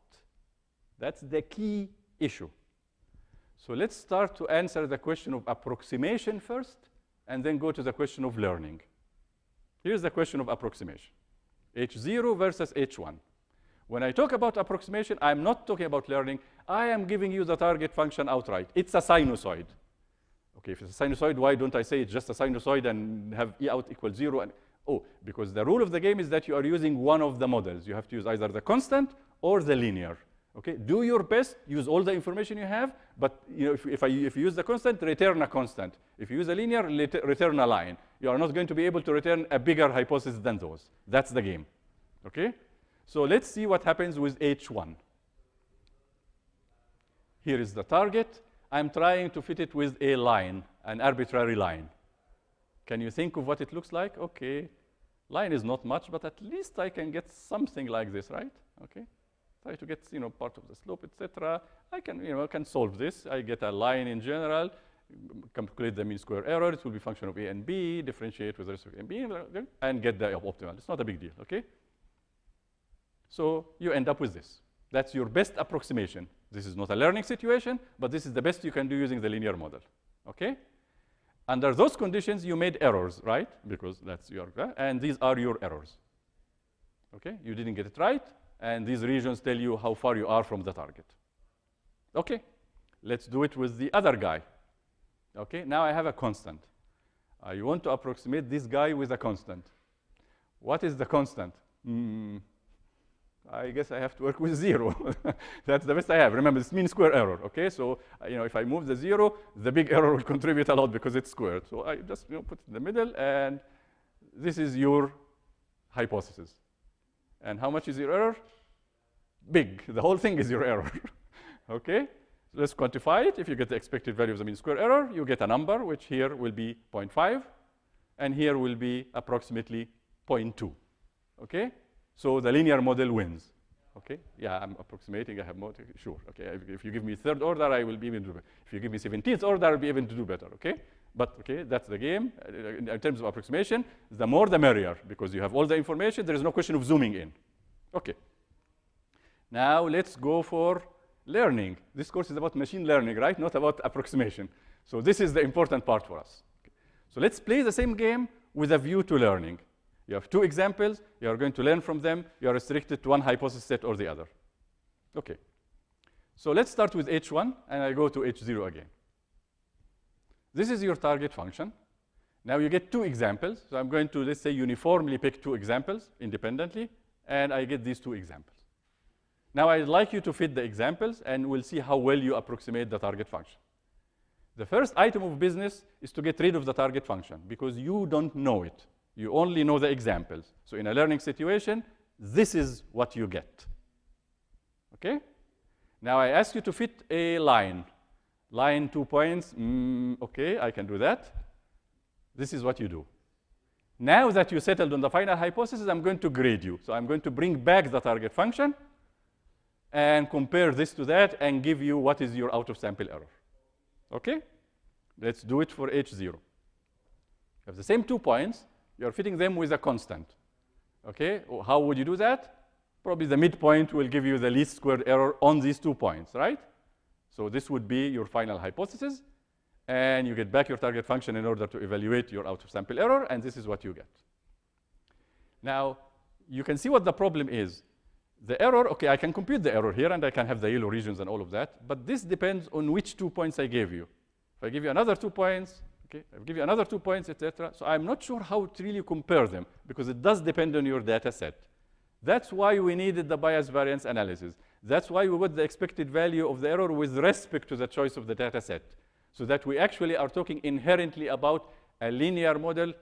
That's the key issue. So let's start to answer the question of approximation first, and then go to the question of learning. Here's the question of approximation. H0 versus H1. When I talk about approximation, I'm not talking about learning. I am giving you the target function outright. It's a sinusoid. Okay, if it's a sinusoid, why don't I say it's just a sinusoid and have E out equals zero? And Oh, because the rule of the game is that you are using one of the models. You have to use either the constant or the linear. Okay, do your best, use all the information you have, but you know, if, if, I, if you use the constant, return a constant. If you use a linear, return a line. You are not going to be able to return a bigger hypothesis than those. That's the game. Okay? So let's see what happens with H1. Here is the target. I'm trying to fit it with a line, an arbitrary line. Can you think of what it looks like? Okay. Line is not much, but at least I can get something like this, right? Okay. Try to get you know part of the slope, etc. I can you know can solve this. I get a line in general, calculate the mean square error. It will be function of a and b. Differentiate with respect to a and b, and get the optimal. It's not a big deal. Okay. So you end up with this. That's your best approximation. This is not a learning situation, but this is the best you can do using the linear model. Okay. Under those conditions, you made errors, right? Because that's your, uh, and these are your errors. Okay, you didn't get it right, and these regions tell you how far you are from the target. Okay, let's do it with the other guy. Okay, now I have a constant. I want to approximate this guy with a constant. What is the constant? Mm, I guess I have to work with zero. That's the best I have. Remember, it's mean square error, okay? So, uh, you know, if I move the zero, the big error will contribute a lot because it's squared. So I just you know, put it in the middle, and this is your hypothesis. And how much is your error? Big. The whole thing is your error, okay? So let's quantify it. If you get the expected value of the mean square error, you get a number, which here will be 0.5, and here will be approximately 0.2, okay? So the linear model wins. Okay, yeah, I'm approximating, I have more, sure. Okay, if, if, you give me third order, I will be even. If you give me 17th order, I'll be able to do better, okay? But okay, that's the game. In, in terms of approximation, the more the merrier, because you have all the information, there is no question of zooming in. Okay. Now let's go for learning. This course is about machine learning, right? Not about approximation. So this is the important part for us. Okay. So let's play the same game with a view to learning. You have two examples. You are going to learn from them. You are restricted to one hypothesis set or the other. OK. So let's start with H1, and I go to H0 again. This is your target function. Now you get two examples. So I'm going to, let's say, uniformly pick two examples independently, and I get these two examples. Now I'd like you to fit the examples, and we'll see how well you approximate the target function. The first item of business is to get rid of the target function, because you don't know it. You only know the examples. So in a learning situation, this is what you get. Okay? Now I ask you to fit a line. Line, two points. Mm, okay, I can do that. This is what you do. Now that you settled on the final hypothesis, I'm going to grade you. So I'm going to bring back the target function and compare this to that and give you what is your out of sample error. Okay? Let's do it for H0. You have the same two points. You're fitting them with a constant. Okay, how would you do that? Probably the midpoint will give you the least squared error on these two points, right? So this would be your final hypothesis, and you get back your target function in order to evaluate your out of sample error, and this is what you get. Now, you can see what the problem is. The error, okay, I can compute the error here, and I can have the yellow regions and all of that, but this depends on which two points I gave you. If I give you another two points, Okay, I'll give you another two points, etc. So I'm not sure how to really compare them because it does depend on your data set. That's why we needed the bias variance analysis. That's why we got the expected value of the error with respect to the choice of the data set. So that we actually are talking inherently about a linear model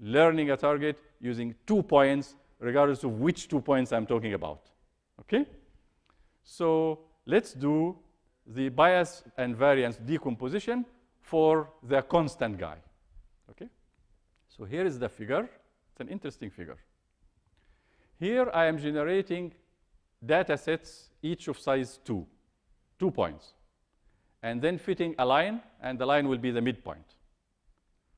learning a target using two points, regardless of which two points I'm talking about. Okay? So let's do the bias and variance decomposition for the constant guy. Okay? So here is the figure. It's an interesting figure. Here I am generating data sets, each of size 2, two points, and then fitting a line, and the line will be the midpoint.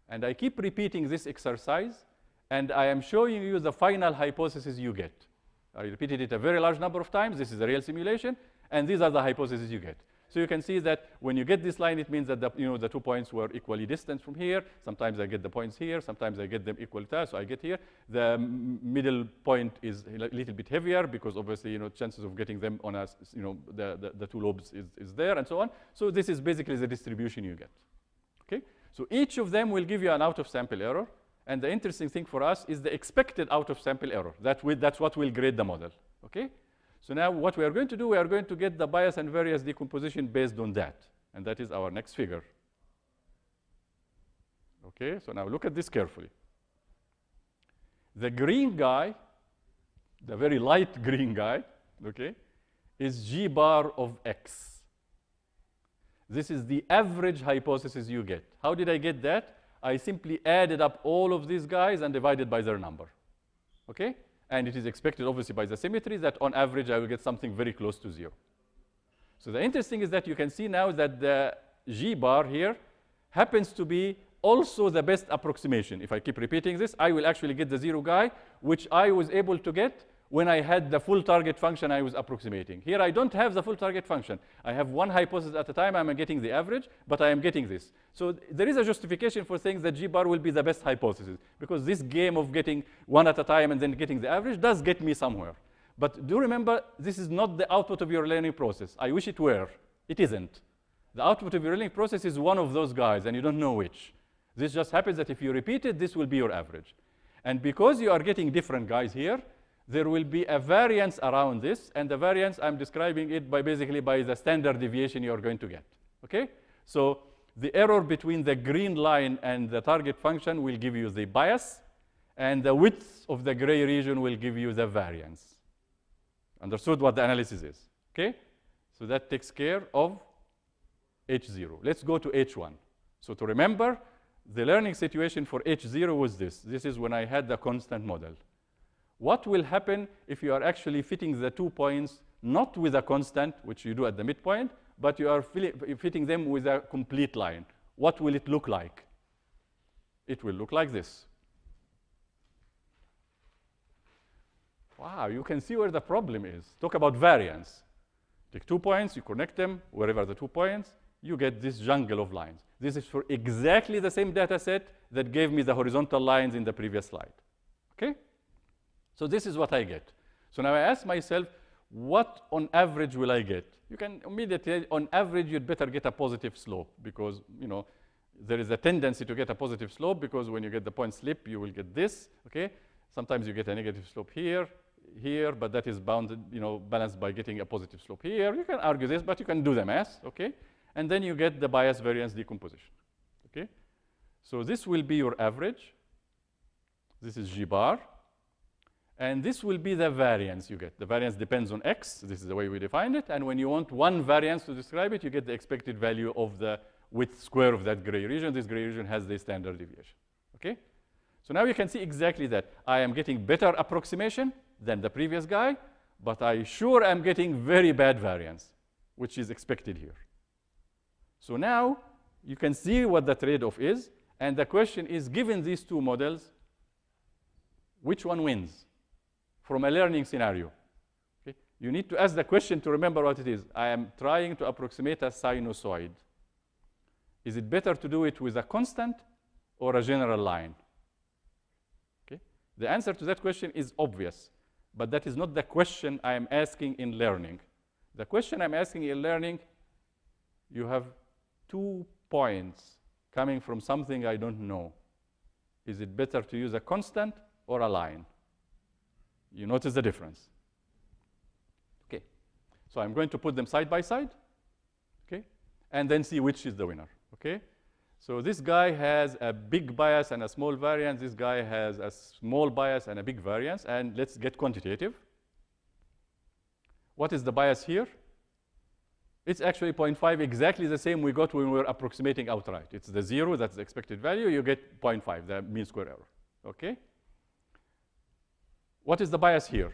And I keep repeating this exercise, and I am showing you the final hypothesis you get. I repeated it a very large number of times. This is a real simulation, and these are the hypotheses you get. So you can see that when you get this line, it means that the, you know, the two points were equally distant from here. Sometimes I get the points here. Sometimes I get them equal to, so I get here. The middle point is a little bit heavier because obviously, you know, chances of getting them on a, you know, the, the, the two lobes is, is there and so on. So this is basically the distribution you get. Okay? So each of them will give you an out-of-sample error. And the interesting thing for us is the expected out-of-sample error. That will, that's what will grade the model. Okay? So now what we are going to do, we are going to get the bias and variance decomposition based on that. And that is our next figure. Okay, so now look at this carefully. The green guy, the very light green guy, okay, is g bar of x. This is the average hypothesis you get. How did I get that? I simply added up all of these guys and divided by their number. okay? And it is expected, obviously, by the symmetry that on average I will get something very close to zero. So the interesting is that you can see now that the G bar here happens to be also the best approximation. If I keep repeating this, I will actually get the zero guy, which I was able to get when I had the full target function I was approximating. Here I don't have the full target function. I have one hypothesis at a time, I'm getting the average, but I am getting this. So there is a justification for saying that G bar will be the best hypothesis, because this game of getting one at a time and then getting the average does get me somewhere. But do remember, this is not the output of your learning process. I wish it were. It isn't. The output of your learning process is one of those guys, and you don't know which. This just happens that if you repeat it, this will be your average. And because you are getting different guys here, there will be a variance around this, and the variance, I'm describing it by basically by the standard deviation you're going to get, okay? So the error between the green line and the target function will give you the bias, and the width of the gray region will give you the variance. Understood what the analysis is, okay? So that takes care of H0. Let's go to H1. So to remember, the learning situation for H0 was this. This is when I had the constant model. What will happen if you are actually fitting the two points not with a constant, which you do at the midpoint, but you are fitting them with a complete line? What will it look like? It will look like this. Wow, you can see where the problem is. Talk about variance. Take two points, you connect them, wherever the two points, you get this jungle of lines. This is for exactly the same data set that gave me the horizontal lines in the previous slide. So this is what I get. So now I ask myself, what on average will I get? You can immediately, on average, you'd better get a positive slope because, you know, there is a tendency to get a positive slope because when you get the point slip, you will get this, okay? Sometimes you get a negative slope here, here, but that is bounded, you know, balanced by getting a positive slope here. You can argue this, but you can do the math, okay? And then you get the bias variance decomposition, okay? So this will be your average. This is G bar. And this will be the variance you get. The variance depends on x. This is the way we defined it. And when you want one variance to describe it, you get the expected value of the width square of that gray region. This gray region has the standard deviation. Okay? So now you can see exactly that. I am getting better approximation than the previous guy, but I sure am getting very bad variance, which is expected here. So now you can see what the trade-off is. And the question is, given these two models, which one wins? From a learning scenario. Okay? You need to ask the question to remember what it is. I am trying to approximate a sinusoid. Is it better to do it with a constant or a general line? Okay? The answer to that question is obvious, but that is not the question I am asking in learning. The question I'm asking in learning, you have two points coming from something I don't know. Is it better to use a constant or a line? You notice the difference. Okay. So I'm going to put them side by side. Okay. And then see which is the winner. Okay. So this guy has a big bias and a small variance. This guy has a small bias and a big variance. And let's get quantitative. What is the bias here? It's actually 0.5, exactly the same we got when we were approximating outright. It's the zero, that's the expected value. You get 0.5, the mean square error. Okay? What is the bias here?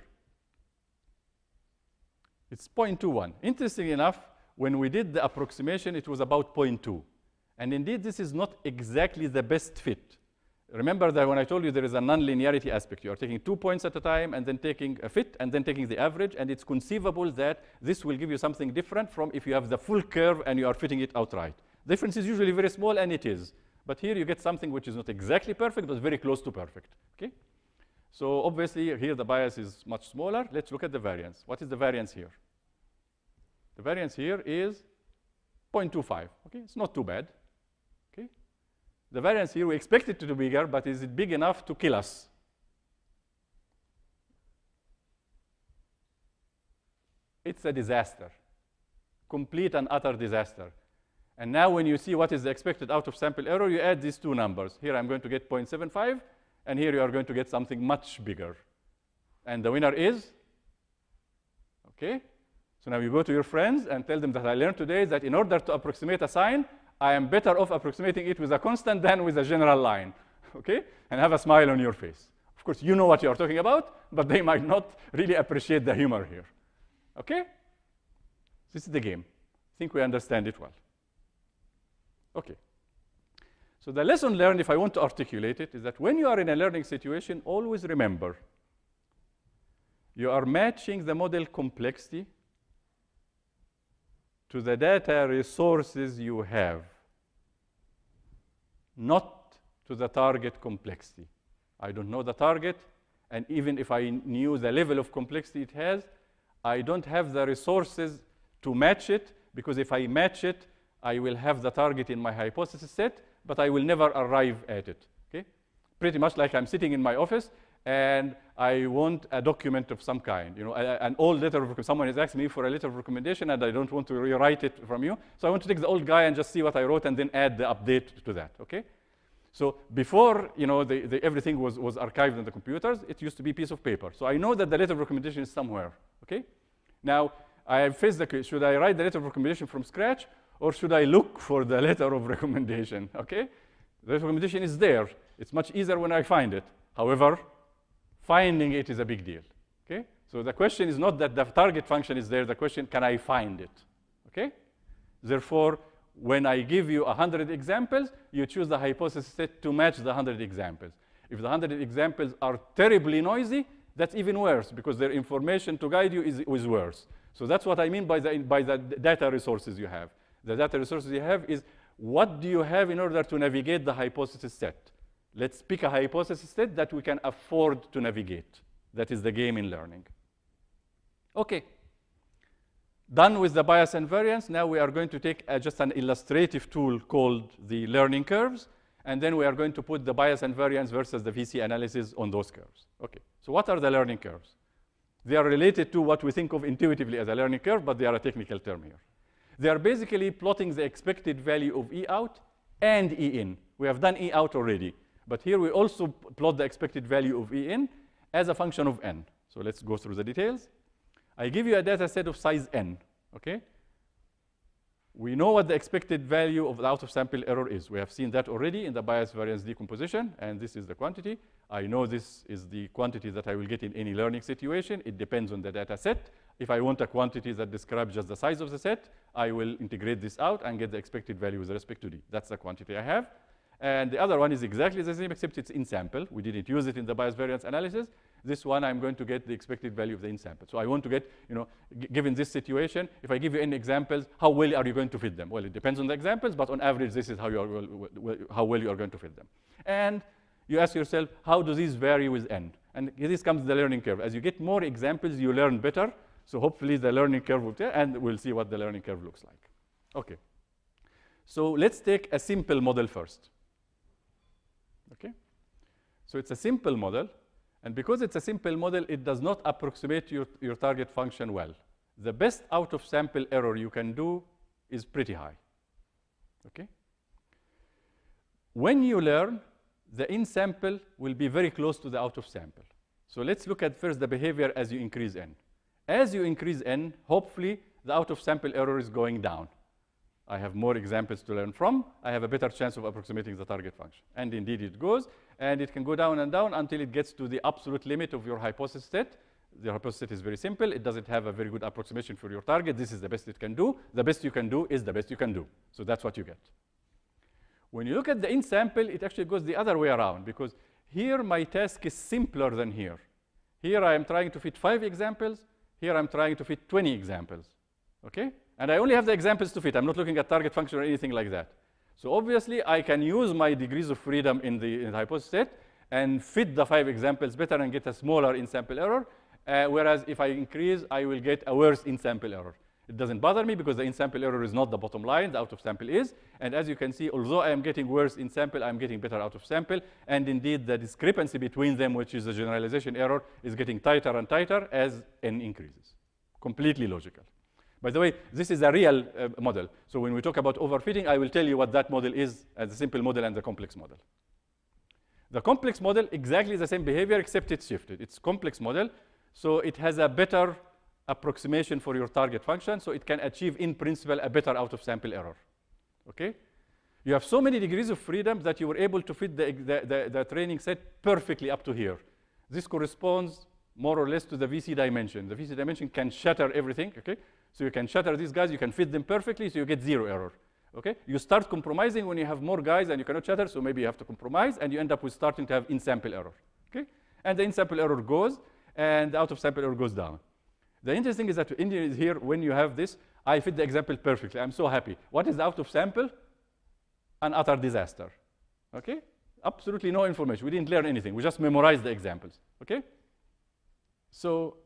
It's 0.21. Interestingly enough, when we did the approximation, it was about 0.2. And indeed, this is not exactly the best fit. Remember that when I told you there is a nonlinearity aspect, you are taking two points at a time and then taking a fit and then taking the average, and it's conceivable that this will give you something different from if you have the full curve and you are fitting it outright. The difference is usually very small, and it is. But here you get something which is not exactly perfect, but very close to perfect. Okay? So obviously, here the bias is much smaller. Let's look at the variance. What is the variance here? The variance here is 0.25. Okay, it's not too bad. Okay, the variance here we expect it to be bigger, but is it big enough to kill us? It's a disaster, complete and utter disaster. And now when you see what is the expected out of sample error, you add these two numbers. Here I'm going to get 0.75, and here you are going to get something much bigger. And the winner is, okay? So now you go to your friends and tell them that I learned today that in order to approximate a sine, I am better off approximating it with a constant than with a general line, okay? And have a smile on your face. Of course, you know what you're talking about, but they might not really appreciate the humor here. Okay? This is the game. I think we understand it well. Okay. So the lesson learned, if I want to articulate it, is that when you are in a learning situation, always remember you are matching the model complexity to the data resources you have, not to the target complexity. I don't know the target, and even if I knew the level of complexity it has, I don't have the resources to match it, because if I match it, I will have the target in my hypothesis set, but I will never arrive at it. Okay? Pretty much like I'm sitting in my office and I want a document of some kind, you know, an old letter of someone is asking me for a letter of recommendation and I don't want to rewrite it from you. So I want to take the old guy and just see what I wrote and then add the update to that, okay? So before, you know, the, the, everything was, was archived in the computers, it used to be a piece of paper. So I know that the letter of recommendation is somewhere, okay? Now, I have faced the should I write the letter of recommendation from scratch or should I look for the letter of recommendation, okay? The recommendation is there. It's much easier when I find it. However, finding it is a big deal, okay? So the question is not that the target function is there, the question, can I find it, okay? Therefore, when I give you 100 examples, you choose the hypothesis set to match the 100 examples. If the 100 examples are terribly noisy, that's even worse because their information to guide you is, is worse. So that's what I mean by the, by the data resources you have. The data resources you have is what do you have in order to navigate the hypothesis set? Let's pick a hypothesis set that we can afford to navigate. That is the game in learning. Okay. Done with the bias and variance, now we are going to take just an illustrative tool called the learning curves, and then we are going to put the bias and variance versus the VC analysis on those curves. Okay, so what are the learning curves? They are related to what we think of intuitively as a learning curve, but they are a technical term here. They are basically plotting the expected value of E out and E in. We have done E out already, but here we also plot the expected value of E in as a function of n. So let's go through the details. I give you a data set of size n, okay? We know what the expected value of the out-of-sample error is. We have seen that already in the bias variance decomposition, and this is the quantity. I know this is the quantity that I will get in any learning situation. It depends on the data set. If I want a quantity that describes just the size of the set, I will integrate this out and get the expected value with respect to D. That's the quantity I have. And the other one is exactly the same, except it's in sample. We didn't use it in the bias variance analysis. This one, I'm going to get the expected value of the in sample. So I want to get, you know, given this situation, if I give you any examples, how well are you going to fit them? Well, it depends on the examples, but on average, this is how, you are, well, how well you are going to fit them. And you ask yourself, how do these vary with n? And this comes the learning curve. As you get more examples, you learn better. So hopefully the learning curve will tell, and we'll see what the learning curve looks like. Okay. So let's take a simple model first. Okay. So it's a simple model, and because it's a simple model, it does not approximate your, your target function well. The best out-of-sample error you can do is pretty high. Okay. When you learn, the in-sample will be very close to the out-of-sample. So let's look at first the behavior as you increase n. As you increase n, hopefully, the out-of-sample error is going down. I have more examples to learn from. I have a better chance of approximating the target function. And indeed, it goes. And it can go down and down until it gets to the absolute limit of your hypothesis set. The hypothesis set is very simple. It doesn't have a very good approximation for your target. This is the best it can do. The best you can do is the best you can do. So that's what you get. When you look at the in sample, it actually goes the other way around because here my task is simpler than here. Here I am trying to fit five examples. Here I'm trying to fit 20 examples, okay? And I only have the examples to fit. I'm not looking at target function or anything like that. So obviously, I can use my degrees of freedom in the, in the hypothesis and fit the five examples better and get a smaller in-sample error. Uh, whereas if I increase, I will get a worse in-sample error. It doesn't bother me because the in-sample error is not the bottom line, the out-of-sample is. And as you can see, although I am getting worse in-sample, I'm getting better out-of-sample. And indeed, the discrepancy between them, which is the generalization error, is getting tighter and tighter as n increases. Completely logical. By the way, this is a real uh, model. So when we talk about overfitting, I will tell you what that model is as a simple model and the complex model. The complex model, exactly the same behavior, except it's shifted. It's complex model, so it has a better approximation for your target function, so it can achieve, in principle, a better out-of-sample error. Okay? You have so many degrees of freedom that you were able to fit the, the, the, the, training set perfectly up to here. This corresponds more or less to the VC dimension. The VC dimension can shatter everything, okay? So you can shatter these guys, you can fit them perfectly, so you get zero error. Okay? You start compromising when you have more guys and you cannot shatter, so maybe you have to compromise, and you end up with starting to have in-sample error. Okay? And the in-sample error goes, and the out-of-sample error goes down. The interesting is that India is here when you have this. I fit the example perfectly. I'm so happy. What is out of sample? An utter disaster. Okay? Absolutely no information. We didn't learn anything. We just memorized the examples. Okay? So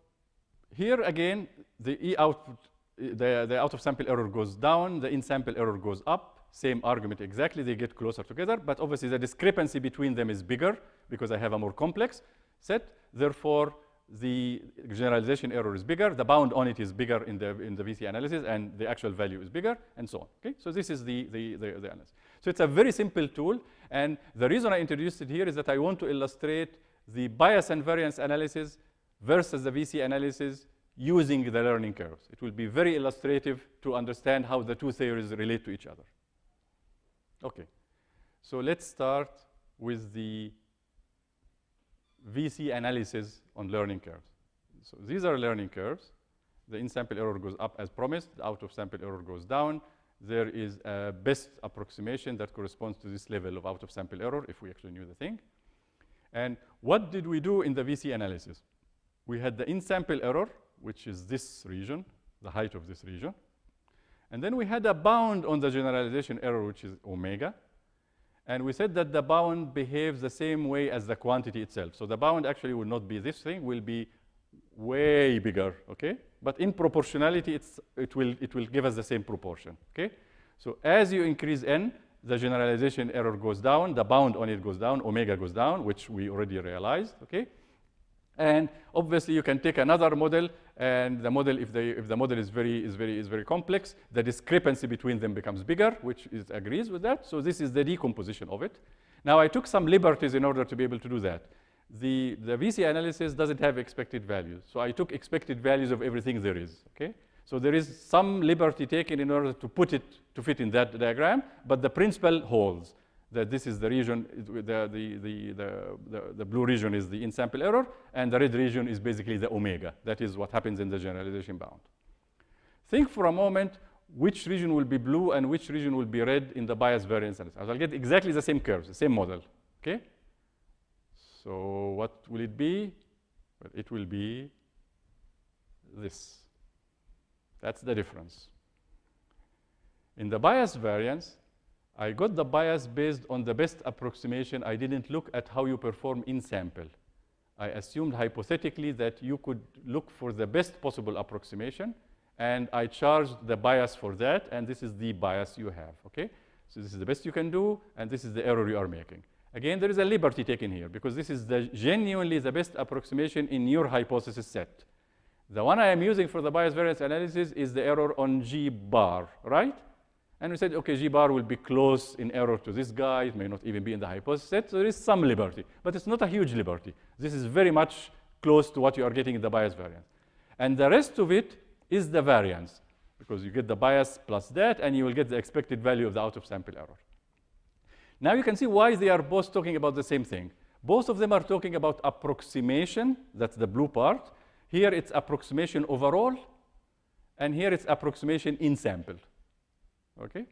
here again, the E output, the, the out of sample error goes down, the in sample error goes up. Same argument exactly. They get closer together, but obviously the discrepancy between them is bigger because I have a more complex set. Therefore, the generalization error is bigger, the bound on it is bigger in the, in the VC analysis, and the actual value is bigger, and so on. Okay? So this is the, the, the, the analysis. So it's a very simple tool, and the reason I introduced it here is that I want to illustrate the bias and variance analysis versus the VC analysis using the learning curves. It will be very illustrative to understand how the two theories relate to each other. Okay, so let's start with the VC analysis on learning curves. So these are learning curves. The in-sample error goes up as promised. The out-of-sample error goes down. There is a best approximation that corresponds to this level of out-of-sample error if we actually knew the thing. And what did we do in the VC analysis? We had the in-sample error, which is this region, the height of this region. And then we had a bound on the generalization error, which is omega. And we said that the bound behaves the same way as the quantity itself. So the bound actually will not be this thing, will be way bigger, okay? But in proportionality, it's, it, will, it will give us the same proportion, okay? So as you increase n, the generalization error goes down, the bound on it goes down, omega goes down, which we already realized, okay? And obviously, you can take another model, and the model, if, if the model is very, is, very, is very complex, the discrepancy between them becomes bigger, which is, agrees with that. So this is the decomposition of it. Now, I took some liberties in order to be able to do that. The, the VC analysis doesn't have expected values. So I took expected values of everything there is, okay? So there is some liberty taken in order to put it to fit in that diagram, but the principle holds that this is the region, the, the, the, the, the, blue region is the in-sample error, and the red region is basically the omega. That is what happens in the generalization bound. Think for a moment which region will be blue and which region will be red in the bias variance analysis. I'll get exactly the same curves, the same model, okay? So what will it be? Well, it will be this. That's the difference. In the bias variance, I got the bias based on the best approximation. I didn't look at how you perform in sample. I assumed hypothetically that you could look for the best possible approximation, and I charged the bias for that, and this is the bias you have, okay? So this is the best you can do, and this is the error you are making. Again, there is a liberty taken here, because this is the genuinely the best approximation in your hypothesis set. The one I am using for the bias variance analysis is the error on G bar, right? And we said, okay, G bar will be close in error to this guy. It may not even be in the hypothesis set. So there is some liberty, but it's not a huge liberty. This is very much close to what you are getting in the bias variance. And the rest of it is the variance, because you get the bias plus that, and you will get the expected value of the out-of-sample error. Now you can see why they are both talking about the same thing. Both of them are talking about approximation, that's the blue part. Here it's approximation overall, and here it's approximation in sample okay?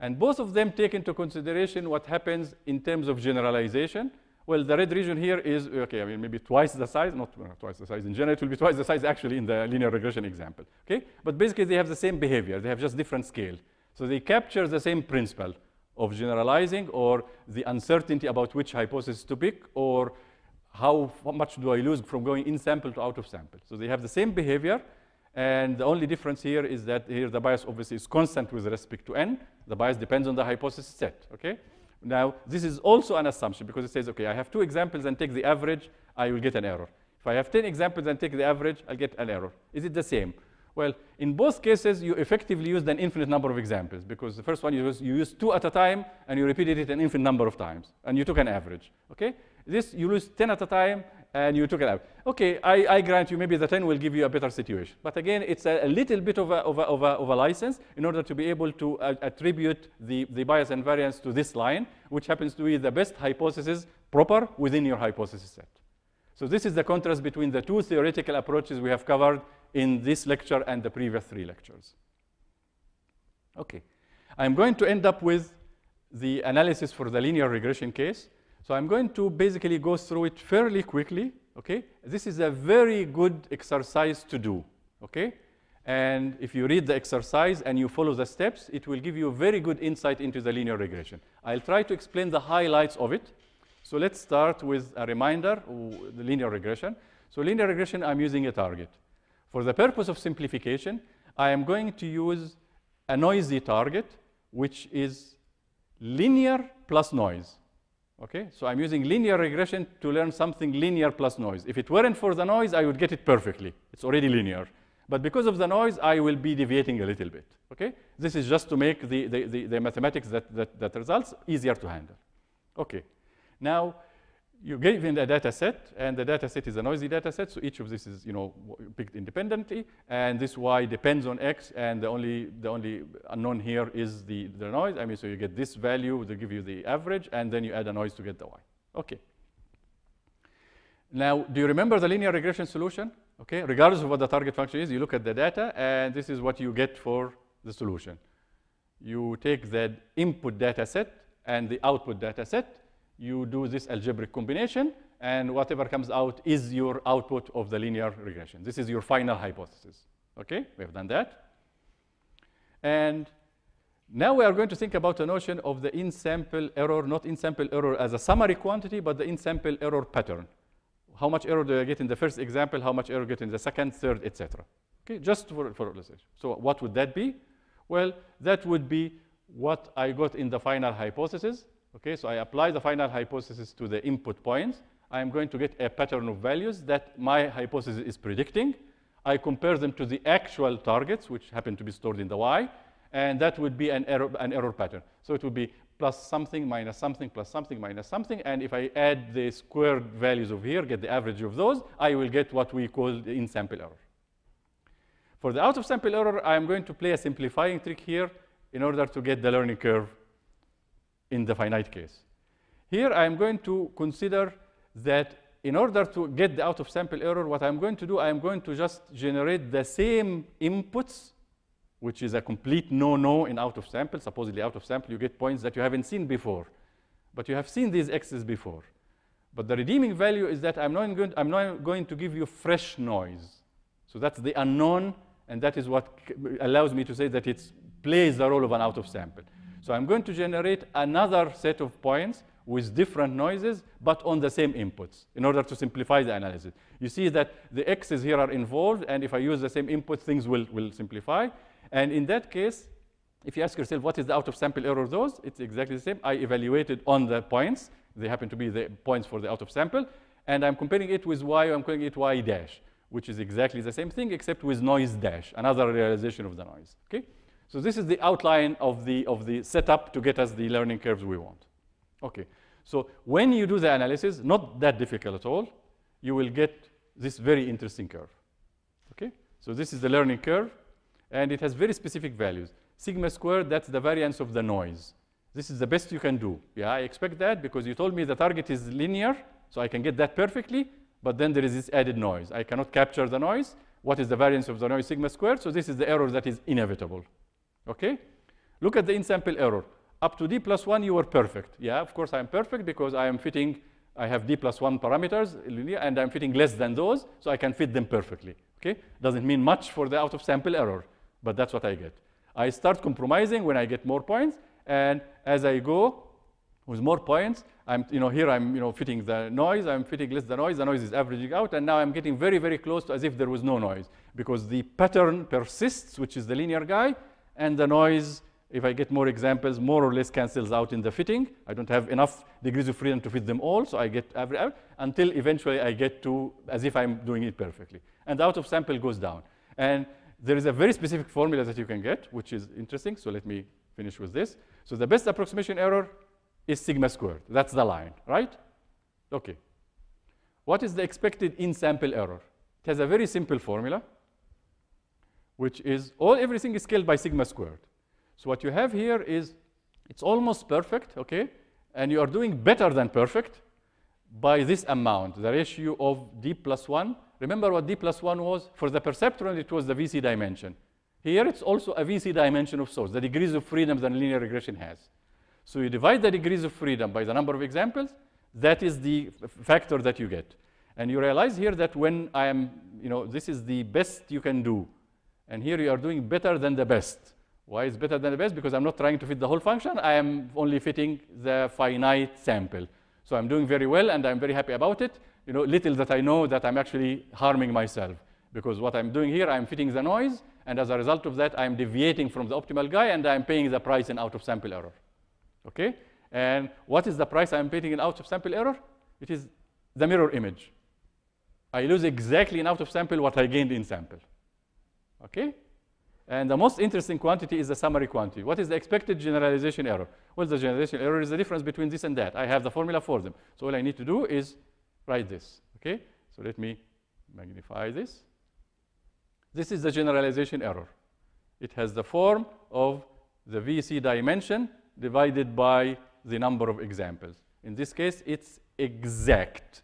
And both of them take into consideration what happens in terms of generalization. Well, the red region here is, okay, I mean, maybe twice the size, not twice the size in general, it will be twice the size actually in the linear regression example, okay? But basically they have the same behavior, they have just different scale. So they capture the same principle of generalizing or the uncertainty about which hypothesis to pick or how much do I lose from going in sample to out of sample. So they have the same behavior, and the only difference here is that here the bias obviously is constant with respect to n. The bias depends on the hypothesis set, okay? Now, this is also an assumption because it says, okay, I have two examples and take the average, I will get an error. If I have 10 examples and take the average, I'll get an error. Is it the same? Well, in both cases, you effectively used an infinite number of examples because the first one you used, you used two at a time and you repeated it an infinite number of times and you took an average, okay? This, you lose 10 at a time and you took it out. Okay, I, I, grant you maybe the 10 will give you a better situation. But again, it's a, a little bit of a, of, a, of, of a, license in order to be able to uh, attribute the, the bias and variance to this line, which happens to be the best hypothesis proper within your hypothesis set. So this is the contrast between the two theoretical approaches we have covered in this lecture and the previous three lectures. Okay. I'm going to end up with the analysis for the linear regression case. So I'm going to basically go through it fairly quickly, okay? This is a very good exercise to do, okay? And if you read the exercise and you follow the steps, it will give you very good insight into the linear regression. I'll try to explain the highlights of it. So let's start with a reminder, the linear regression. So linear regression, I'm using a target. For the purpose of simplification, I am going to use a noisy target, which is linear plus noise. Okay, so I'm using linear regression to learn something linear plus noise. If it weren't for the noise, I would get it perfectly. It's already linear. But because of the noise, I will be deviating a little bit. Okay, this is just to make the, the, the, the mathematics that, that, that results easier to handle. Okay, now you give in a data set, and the data set is a noisy data set, so each of this is you know picked independently, and this y depends on x, and the only the only unknown here is the, the noise. I mean, so you get this value, they give you the average, and then you add a noise to get the y. Okay. Now, do you remember the linear regression solution? Okay, regardless of what the target function is, you look at the data, and this is what you get for the solution. You take the input data set and the output data set, you do this algebraic combination, and whatever comes out is your output of the linear regression. This is your final hypothesis. Okay, we have done that. And now we are going to think about the notion of the in-sample error, not in-sample error as a summary quantity, but the in-sample error pattern. How much error do I get in the first example? How much error get in the second, third, etc. Okay, just for, for illustration. So what would that be? Well, that would be what I got in the final hypothesis Okay, so I apply the final hypothesis to the input points. I am going to get a pattern of values that my hypothesis is predicting. I compare them to the actual targets, which happen to be stored in the y, and that would be an error, an error pattern. So it would be plus something, minus something, plus something, minus something, and if I add the squared values of here, get the average of those, I will get what we call the in-sample error. For the out-of-sample error, I am going to play a simplifying trick here in order to get the learning curve in the finite case. Here I am going to consider that in order to get the out of sample error, what I'm going to do, I am going to just generate the same inputs, which is a complete no-no in out of sample. Supposedly out of sample, you get points that you haven't seen before. But you have seen these x's before. But the redeeming value is that I'm not going, I'm not going to give you fresh noise. So that's the unknown, and that is what allows me to say that it plays the role of an out of sample. So I'm going to generate another set of points with different noises, but on the same inputs in order to simplify the analysis. You see that the x's here are involved, and if I use the same input, things will, will simplify. And in that case, if you ask yourself, what is the out-of-sample error those? It's exactly the same. I evaluated on the points. They happen to be the points for the out-of-sample. And I'm comparing it with y, I'm calling it y dash, which is exactly the same thing, except with noise dash, another realization of the noise. Okay? So this is the outline of the, of the setup to get us the learning curves we want. Okay, so when you do the analysis, not that difficult at all, you will get this very interesting curve. Okay, so this is the learning curve, and it has very specific values. Sigma squared, that's the variance of the noise. This is the best you can do. Yeah, I expect that because you told me the target is linear, so I can get that perfectly, but then there is this added noise. I cannot capture the noise. What is the variance of the noise sigma squared? So this is the error that is inevitable. Okay? Look at the in-sample error. Up to d plus 1, you were perfect. Yeah, of course, I'm perfect because I am fitting, I have d plus 1 parameters, and I'm fitting less than those, so I can fit them perfectly. Okay? Doesn't mean much for the out-of-sample error, but that's what I get. I start compromising when I get more points, and as I go with more points, I'm, you know, here I'm, you know, fitting the noise, I'm fitting less the noise, the noise is averaging out, and now I'm getting very, very close to as if there was no noise, because the pattern persists, which is the linear guy, and the noise, if I get more examples, more or less cancels out in the fitting. I don't have enough degrees of freedom to fit them all, so I get every, until eventually I get to as if I'm doing it perfectly. And out of sample goes down. And there is a very specific formula that you can get, which is interesting, so let me finish with this. So the best approximation error is sigma squared. That's the line, right? Okay. What is the expected in-sample error? It has a very simple formula which is all everything is scaled by sigma squared. So what you have here is it's almost perfect, okay? And you are doing better than perfect, by this amount, the ratio of d plus 1. Remember what d plus 1 was? For the perceptron, it was the VC dimension. Here, it's also a VC dimension of sorts, the degrees of freedom that linear regression has. So you divide the degrees of freedom by the number of examples, that is the factor that you get. And you realize here that when I am, you know, this is the best you can do. And here you are doing better than the best. Why is better than the best? Because I'm not trying to fit the whole function. I am only fitting the finite sample. So I'm doing very well, and I'm very happy about it. You know, little that I know that I'm actually harming myself. Because what I'm doing here, I'm fitting the noise, and as a result of that, I'm deviating from the optimal guy, and I'm paying the price in out-of-sample error. Okay? And what is the price I'm paying in out-of-sample error? It is the mirror image. I lose exactly in out-of-sample what I gained in sample. Okay? And the most interesting quantity is the summary quantity. What is the expected generalization error? Well, the generalization error is the difference between this and that. I have the formula for them. So all I need to do is write this. Okay? So let me magnify this. This is the generalization error. It has the form of the VC dimension divided by the number of examples. In this case, it's exact.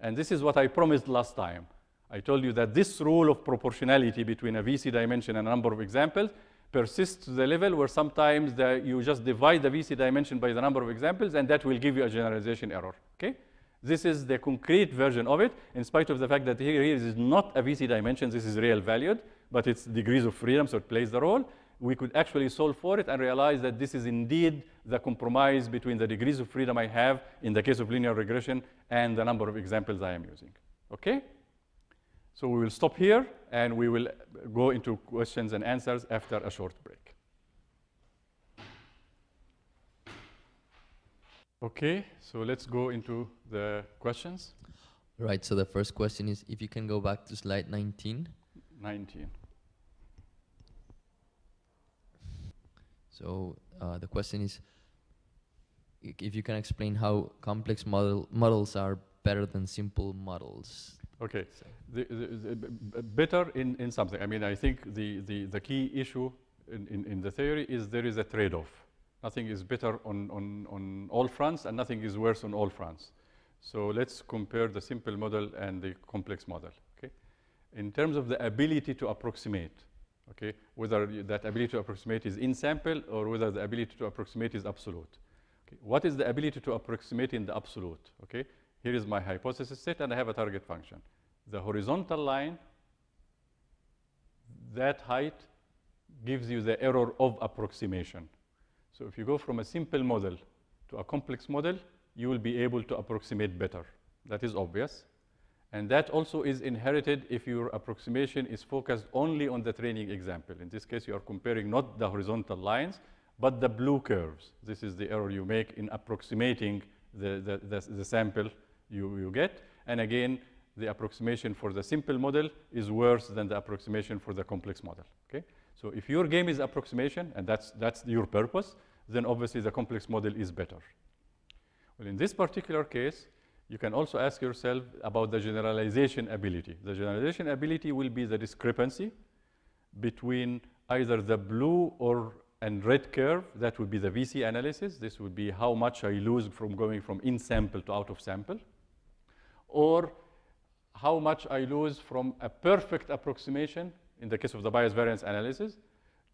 And this is what I promised last time. I told you that this rule of proportionality between a VC dimension and a number of examples persists to the level where sometimes the, you just divide the VC dimension by the number of examples, and that will give you a generalization error. Okay? This is the concrete version of it, in spite of the fact that here, here is not a VC dimension, this is real valued, but it's degrees of freedom, so it plays the role. We could actually solve for it and realize that this is indeed the compromise between the degrees of freedom I have in the case of linear regression and the number of examples I am using. Okay? So we will stop here and we will go into questions and answers after a short break. Okay, so let's go into the questions. Right, so the first question is if you can go back to slide 19. 19. So uh, the question is if you can explain how complex model models are better than simple models. Okay, the, the, the, b- better in, in something. I mean, I think the, the, the key issue in, in, in the theory is there is a trade-off. Nothing is better on, on, on all fronts and nothing is worse on all fronts. So let's compare the simple model and the complex model, okay? In terms of the ability to approximate, okay, whether that ability to approximate is in sample or whether the ability to approximate is absolute. Okay. What is the ability to approximate in the absolute? Okay, here is my hypothesis set and I have a target function. The horizontal line, that height gives you the error of approximation. So if you go from a simple model to a complex model, you will be able to approximate better. That is obvious. And that also is inherited if your approximation is focused only on the training example. In this case, you are comparing not the horizontal lines, but the blue curves. This is the error you make in approximating the, the, the, the sample you, you get. And again, the approximation for the simple model is worse than the approximation for the complex model. Okay? So if your game is approximation, and that's, that's your purpose, then obviously the complex model is better. Well, in this particular case, you can also ask yourself about the generalization ability. The generalization ability will be the discrepancy between either the blue or and red curve, that would be the VC analysis. This would be how much I lose from going from in sample to out of sample. Or how much I lose from a perfect approximation, in the case of the bias variance analysis,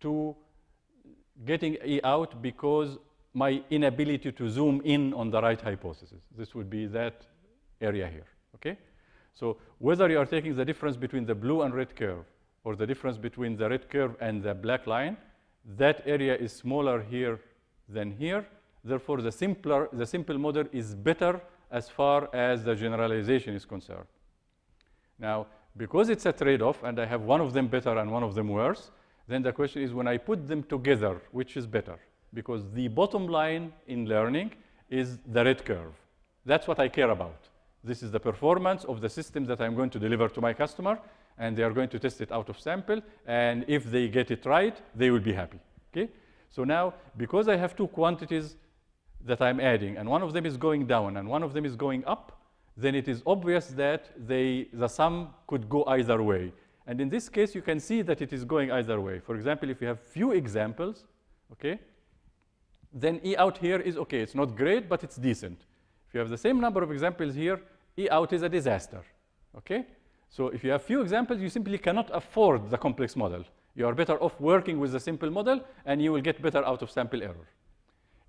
to getting E out because my inability to zoom in on the right hypothesis. This would be that area here, okay? So whether you are taking the difference between the blue and red curve or the difference between the red curve and the black line, that area is smaller here than here. Therefore, the simpler, the simple model is better as far as the generalization is concerned. Now, because it's a trade-off and I have one of them better and one of them worse, then the question is when I put them together, which is better? Because the bottom line in learning is the red curve. That's what I care about. This is the performance of the system that I'm going to deliver to my customer, and they are going to test it out of sample, and if they get it right, they will be happy. Okay? So now, because I have two quantities that I'm adding, and one of them is going down and one of them is going up, then it is obvious that they, the sum could go either way. And in this case, you can see that it is going either way. For example, if you have few examples, okay, then E out here is okay. It's not great, but it's decent. If you have the same number of examples here, E out is a disaster, okay? So if you have few examples, you simply cannot afford the complex model. You are better off working with the simple model, and you will get better out of sample error.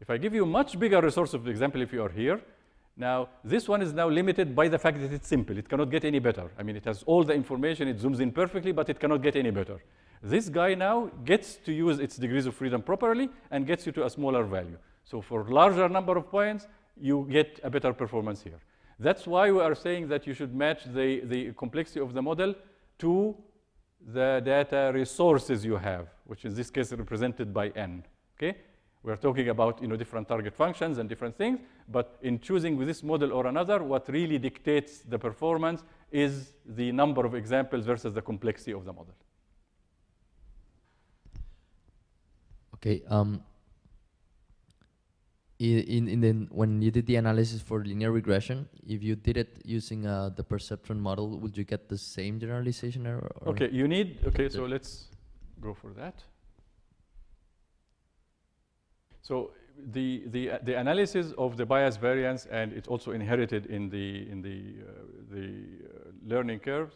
If I give you a much bigger resource of example, if you are here, now this one is now limited by the fact that it's simple. It cannot get any better. I mean, it has all the information, it zooms in perfectly, but it cannot get any better. This guy now gets to use its degrees of freedom properly and gets you to a smaller value. So for larger number of points, you get a better performance here. That's why we are saying that you should match the, the complexity of the model to the data resources you have, which in this case is represented by n. Okay? We're talking about you know, different target functions and different things, but in choosing with this model or another, what really dictates the performance is the number of examples versus the complexity of the model. Okay. Um, in, in the, when you did the analysis for linear regression, if you did it using uh, the perceptron model, would you get the same generalization error? or- Okay, you need, okay, so let's go for that. So the, the, the analysis of the bias variance, and it's also inherited in the, in the, uh, the uh, learning curves,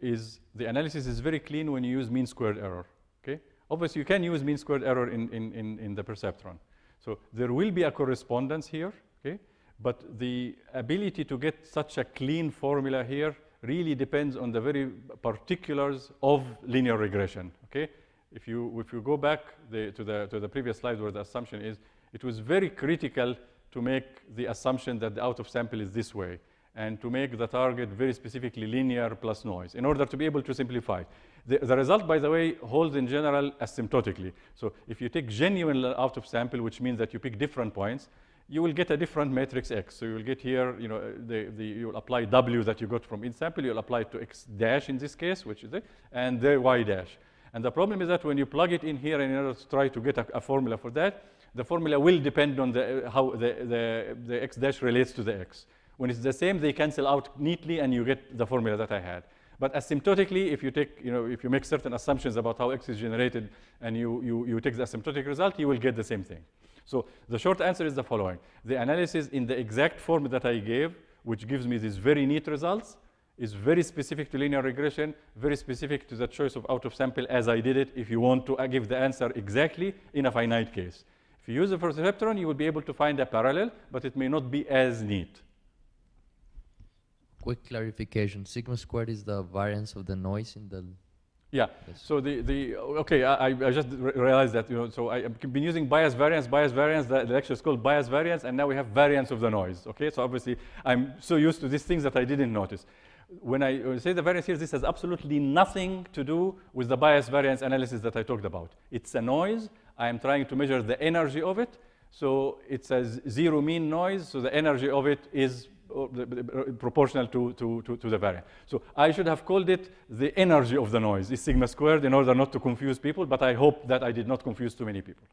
is the analysis is very clean when you use mean squared error, okay? Obviously, you can use mean squared error in, in, in, in the perceptron. So there will be a correspondence here, okay? But the ability to get such a clean formula here really depends on the very particulars of linear regression, okay? If you, if you go back the, to, the, to the previous slide where the assumption is, it was very critical to make the assumption that the out of sample is this way and to make the target very specifically linear plus noise in order to be able to simplify. The, the result, by the way, holds in general asymptotically. So if you take genuine out of sample, which means that you pick different points, you will get a different matrix X. So you will get here, you know, the, the, you will apply W that you got from in sample, you'll apply it to X dash in this case, which is it, and the Y dash. And the problem is that when you plug it in here in order to try to get a, a formula for that, the formula will depend on the, uh, how the, the, the X dash relates to the X. When it's the same, they cancel out neatly and you get the formula that I had. But asymptotically, if you take, you know, if you make certain assumptions about how X is generated and you, you, you take the asymptotic result, you will get the same thing. So the short answer is the following. The analysis in the exact form that I gave, which gives me these very neat results, is very specific to linear regression, very specific to the choice of out of sample as I did it if you want to uh, give the answer exactly in a finite case. If you use the perceptron, you will be able to find a parallel, but it may not be as neat. Quick clarification. Sigma squared is the variance of the noise in the. Yeah. Yes. So the, the okay, I, I just re- realized that you know. So I, have been using bias variance, bias variance. The, the lecture is called bias variance, and now we have variance of the noise. Okay. So obviously, I'm so used to these things that I didn't notice. When I uh, say the variance here, this has absolutely nothing to do with the bias variance analysis that I talked about. It's a noise. I am trying to measure the energy of it. So it's a zero mean noise. So the energy of it is uh, the- proportional to, to, to, to the variance. So I should have called it the energy of the noise, is sigma squared, in order not to confuse people, but I hope that I did not confuse too many people.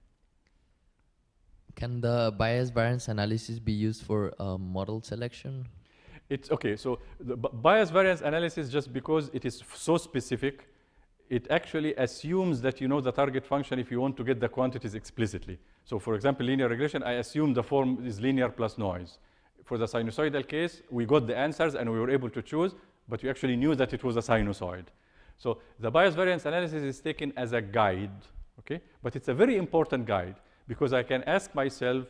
Can the bias variance analysis be used for uh, model selection? It's okay, so the bias variance analysis, just because it is so specific, it actually assumes that you know the target function if you want to get the quantities explicitly. So for example, linear regression, I assume the form is linear plus noise. For the sinusoidal case, we got the answers and we were able to choose, but we actually knew that it was a sinusoid. So the bias variance analysis is taken as a guide, okay? But it's a very important guide because I can ask myself,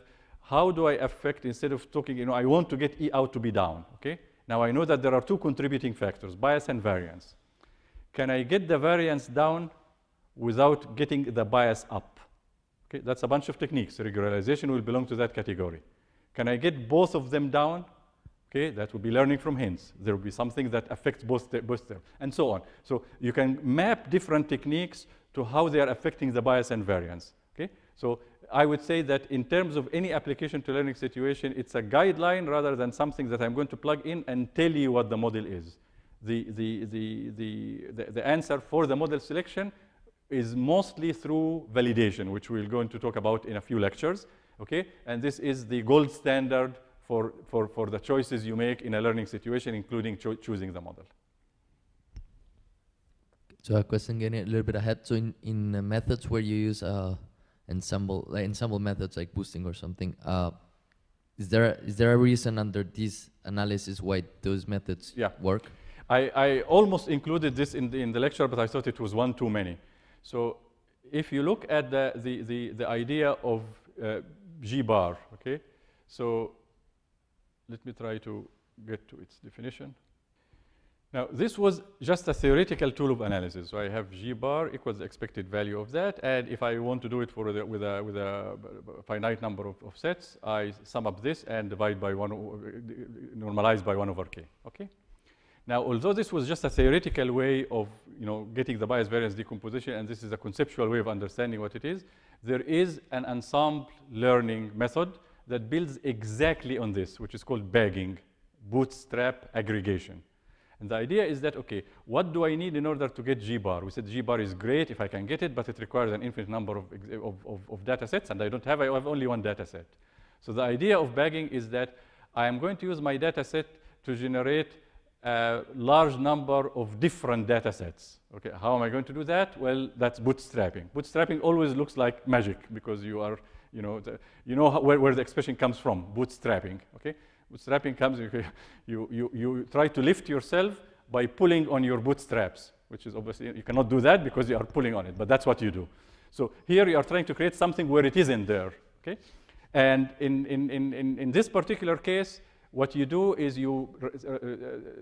how do I affect, instead of talking, you know, I want to get E out to be down, okay? Now I know that there are two contributing factors, bias and variance. Can I get the variance down without getting the bias up? Okay, that's a bunch of techniques. Regularization will belong to that category. Can I get both of them down? Okay, that will be learning from hints. There will be something that affects both, the, both them, and so on. So you can map different techniques to how they are affecting the bias and variance. Okay, so I would say that in terms of any application to learning situation, it's a guideline rather than something that I'm going to plug in and tell you what the model is. The, the, the, the, the, the answer for the model selection is mostly through validation, which we're going to talk about in a few lectures. Okay, and this is the gold standard for, for, for the choices you make in a learning situation, including cho- choosing the model. So a question getting a little bit ahead. So in, in uh, methods where you use uh, ensemble like ensemble methods like boosting or something, uh, Is there is there a reason under this analysis why those methods Yeah. work? I, I almost included this in the, in the lecture, but I thought it was one too many. So if you look at the, the, the, the idea of uh, G bar, okay? So let me try to get to its definition. Now, this was just a theoretical tool of analysis. So I have G bar equals the expected value of that, and if I want to do it for the, with, a, with a finite number of, of sets, I sum up this and divide by one, normalize by one over k, okay? Now, although this was just a theoretical way of you know, getting the bias variance decomposition, and this is a conceptual way of understanding what it is, there is an ensemble learning method that builds exactly on this, which is called bagging, bootstrap aggregation. And the idea is that, okay, what do I need in order to get G bar? We said G bar is great if I can get it, but it requires an infinite number of, of, of, of data sets, and I don't have, I have only one data set. So the idea of bagging is that I am going to use my data set to generate a large number of different data sets. Okay, how am I going to do that? Well, that's bootstrapping. Bootstrapping always looks like magic because you are, you know, the, you know how, where, where the expression comes from, bootstrapping. Okay, bootstrapping comes, you, you, you, try to lift yourself by pulling on your bootstraps, which is obviously, you cannot do that because you are pulling on it, but that's what you do. So here you are trying to create something where it isn't there. Okay, and in, in, in, in, in this particular case, what you do is you uh, uh,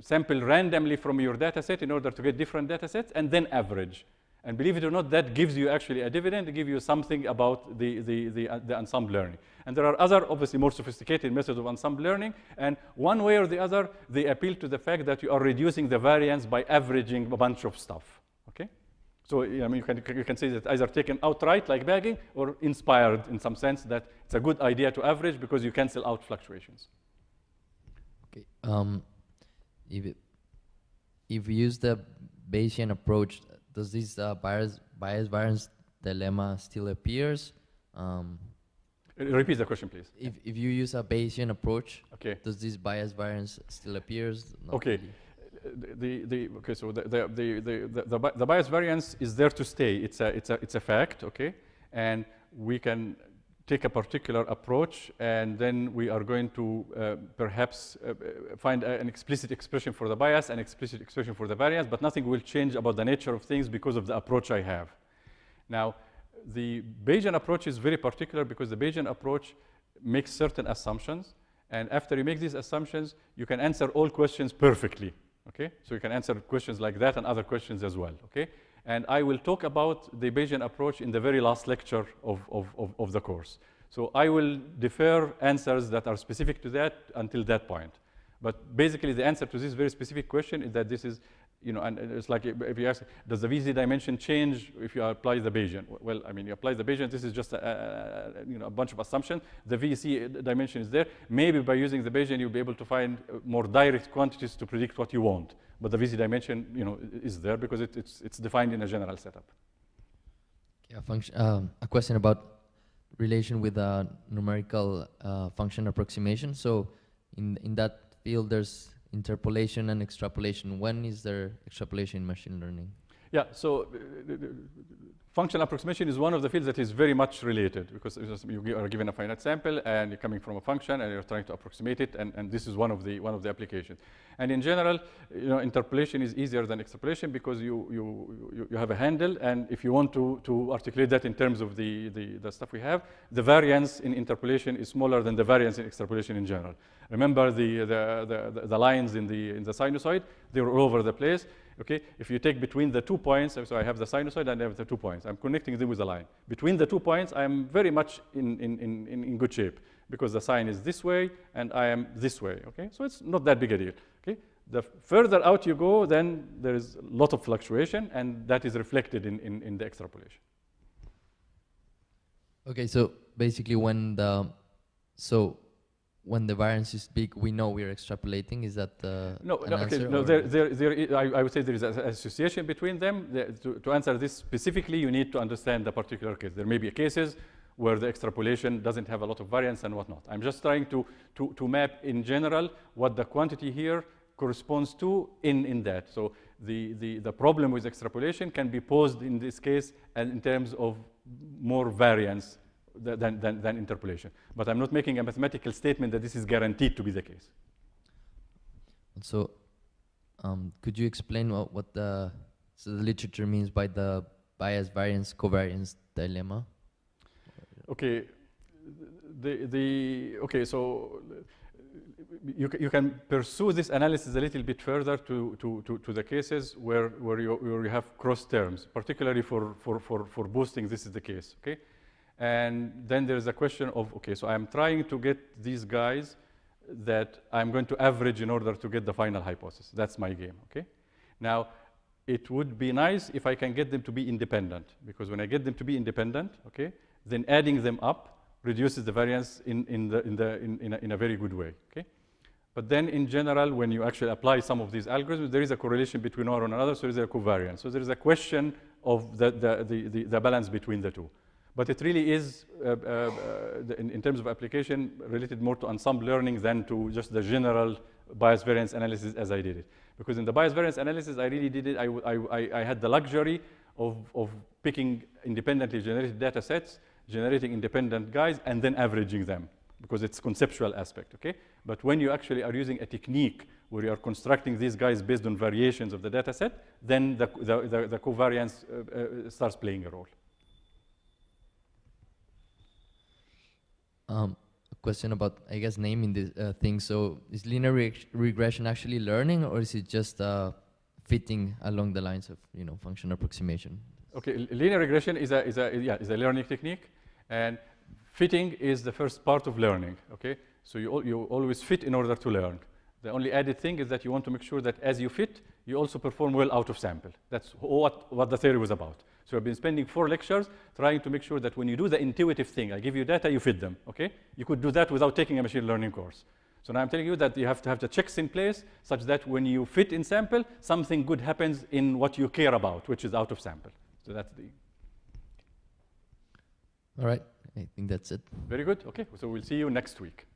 sample randomly from your data set in order to get different data sets and then average. And believe it or not, that gives you actually a dividend, it gives you something about the, the, the, uh, the ensemble learning. And there are other, obviously, more sophisticated methods of ensemble learning. And one way or the other, they appeal to the fact that you are reducing the variance by averaging a bunch of stuff. Okay? So I mean, you can, you can say that either taken outright, like bagging, or inspired in some sense that it's a good idea to average because you cancel out fluctuations. Okay. Um, if it, if we use the Bayesian approach, does this uh, bias bias variance dilemma still appears? Um, Uh, Repeat the question, please. if if you use a Bayesian approach, Okay. does this bias variance still appears? Not Okay. really. The, the, okay, so the, the, the, the, the, the bias variance is there to stay. It's a, it's, a, it's a fact, okay? And we can take a particular approach and then we are going to uh, perhaps uh, find a- an explicit expression for the bias, an explicit expression for the variance, but nothing will change about the nature of things because of the approach I have. Now, the Bayesian approach is very particular because the Bayesian approach makes certain assumptions, and after you make these assumptions, you can answer all questions perfectly. Okay, so you can answer questions like that and other questions as well. Okay, and I will talk about the Bayesian approach in the very last lecture of, of, of, of the course. So I will defer answers that are specific to that until that point. But basically, the answer to this very specific question is that this is, you know, and it's like if you ask, does the VC dimension change if you apply the Bayesian? Well, I mean, you apply the Bayesian, this is just a, a- a- you know, a bunch of assumptions. The VC dimension is there. Maybe by using the Bayesian, you'll be able to find uh, more direct quantities to predict what you want. But the VC dimension, you know, is there because it, it's, it's defined in a general setup. Yeah, function. Um, a question about relation with a numerical uh, function approximation. So, in in that field, there's interpolation and extrapolation. When is there extrapolation in machine learning? Yeah, so uh, the- the- functional approximation is one of the fields that is very much related because you are given a finite sample and you're coming from a function and you're trying to approximate it, and, and this is one of the one of the applications. And in general, you know, interpolation is easier than extrapolation because you you, you, you have a handle, and if you want to, to articulate that in terms of the, the, the stuff we have, the variance in interpolation is smaller than the variance in extrapolation in general. Remember the, the, the, the lines in the, in the sinusoid, they're all over the place. Okay, if you take between the two points, so I have the sinusoid and I have the two points. I'm connecting them with a line. Between the two points, I'm very much in, in, in, in good shape because the sine is this way and I am this way. Okay, so it's not that big a deal. Okay, the further out you go, then there is a lot of fluctuation, and that is reflected in, in, in the extrapolation. Okay, so basically, when the so when the variance is big, we know we're extrapolating. Is that uh, No, an no, okay, no there, there, there i- I, would say there is an association between them. The- to, to answer this specifically, you need to understand the particular case. There may be cases where the extrapolation doesn't have a lot of variance and whatnot. I'm just trying to, to, to map in general what the quantity here corresponds to in, in that. So the, the, the problem with extrapolation can be posed in this case and in terms of more variance than, than, than interpolation. But I'm not making a mathematical statement that this is guaranteed to be the case. So, um, could you explain what, what the, so the literature means by the bias variance covariance dilemma? Okay, the, the, okay, so you, you can pursue this analysis a little bit further to, to, to, to the cases where, where, you, where you have cross terms, particularly for, for, for, for boosting, this is the case, okay? And then there's a question of, okay, so I'm trying to get these guys that I'm going to average in order to get the final hypothesis. That's my game, okay? Now, it would be nice if I can get them to be independent, because when I get them to be independent, okay, then adding them up reduces the variance in, in, the, in, the, in, in, a, in a very good way, okay? But then in general, when you actually apply some of these algorithms, there is a correlation between one and another, so there is a covariance. So there is a question of the, the, the, the, the balance between the two. But it really is, uh, uh, uh, in, in terms of application, related more to ensemble learning than to just the general bias variance analysis as I did it. Because in the bias variance analysis, I really did it, I had the luxury of, of picking independently generated data sets, generating independent guys, and then averaging them, because it's conceptual aspect, okay? But when you actually are using a technique where you are constructing these guys based on variations of the data set, then the, the, the, the covariance uh, uh, starts playing a role. Um, a question about, I guess, naming this uh, thing. So, is linear reg- regression actually learning, or is it just uh, fitting along the lines of, you know, function approximation? Okay, linear regression is a, is a, yeah, is a learning technique, and fitting is the first part of learning, okay? So you, you always fit in order to learn. The only added thing is that you want to make sure that as you fit, you also perform well out of sample. That's what, what the theory was about. So I've been spending four lectures trying to make sure that when you do the intuitive thing, I give you data, you fit them, okay? You could do that without taking a machine learning course. So now I'm telling you that you have to have the checks in place such that when you fit in sample, something good happens in what you care about, which is out of sample. So that's the All right, I think that's it. very good. Okay, so we'll see you next week.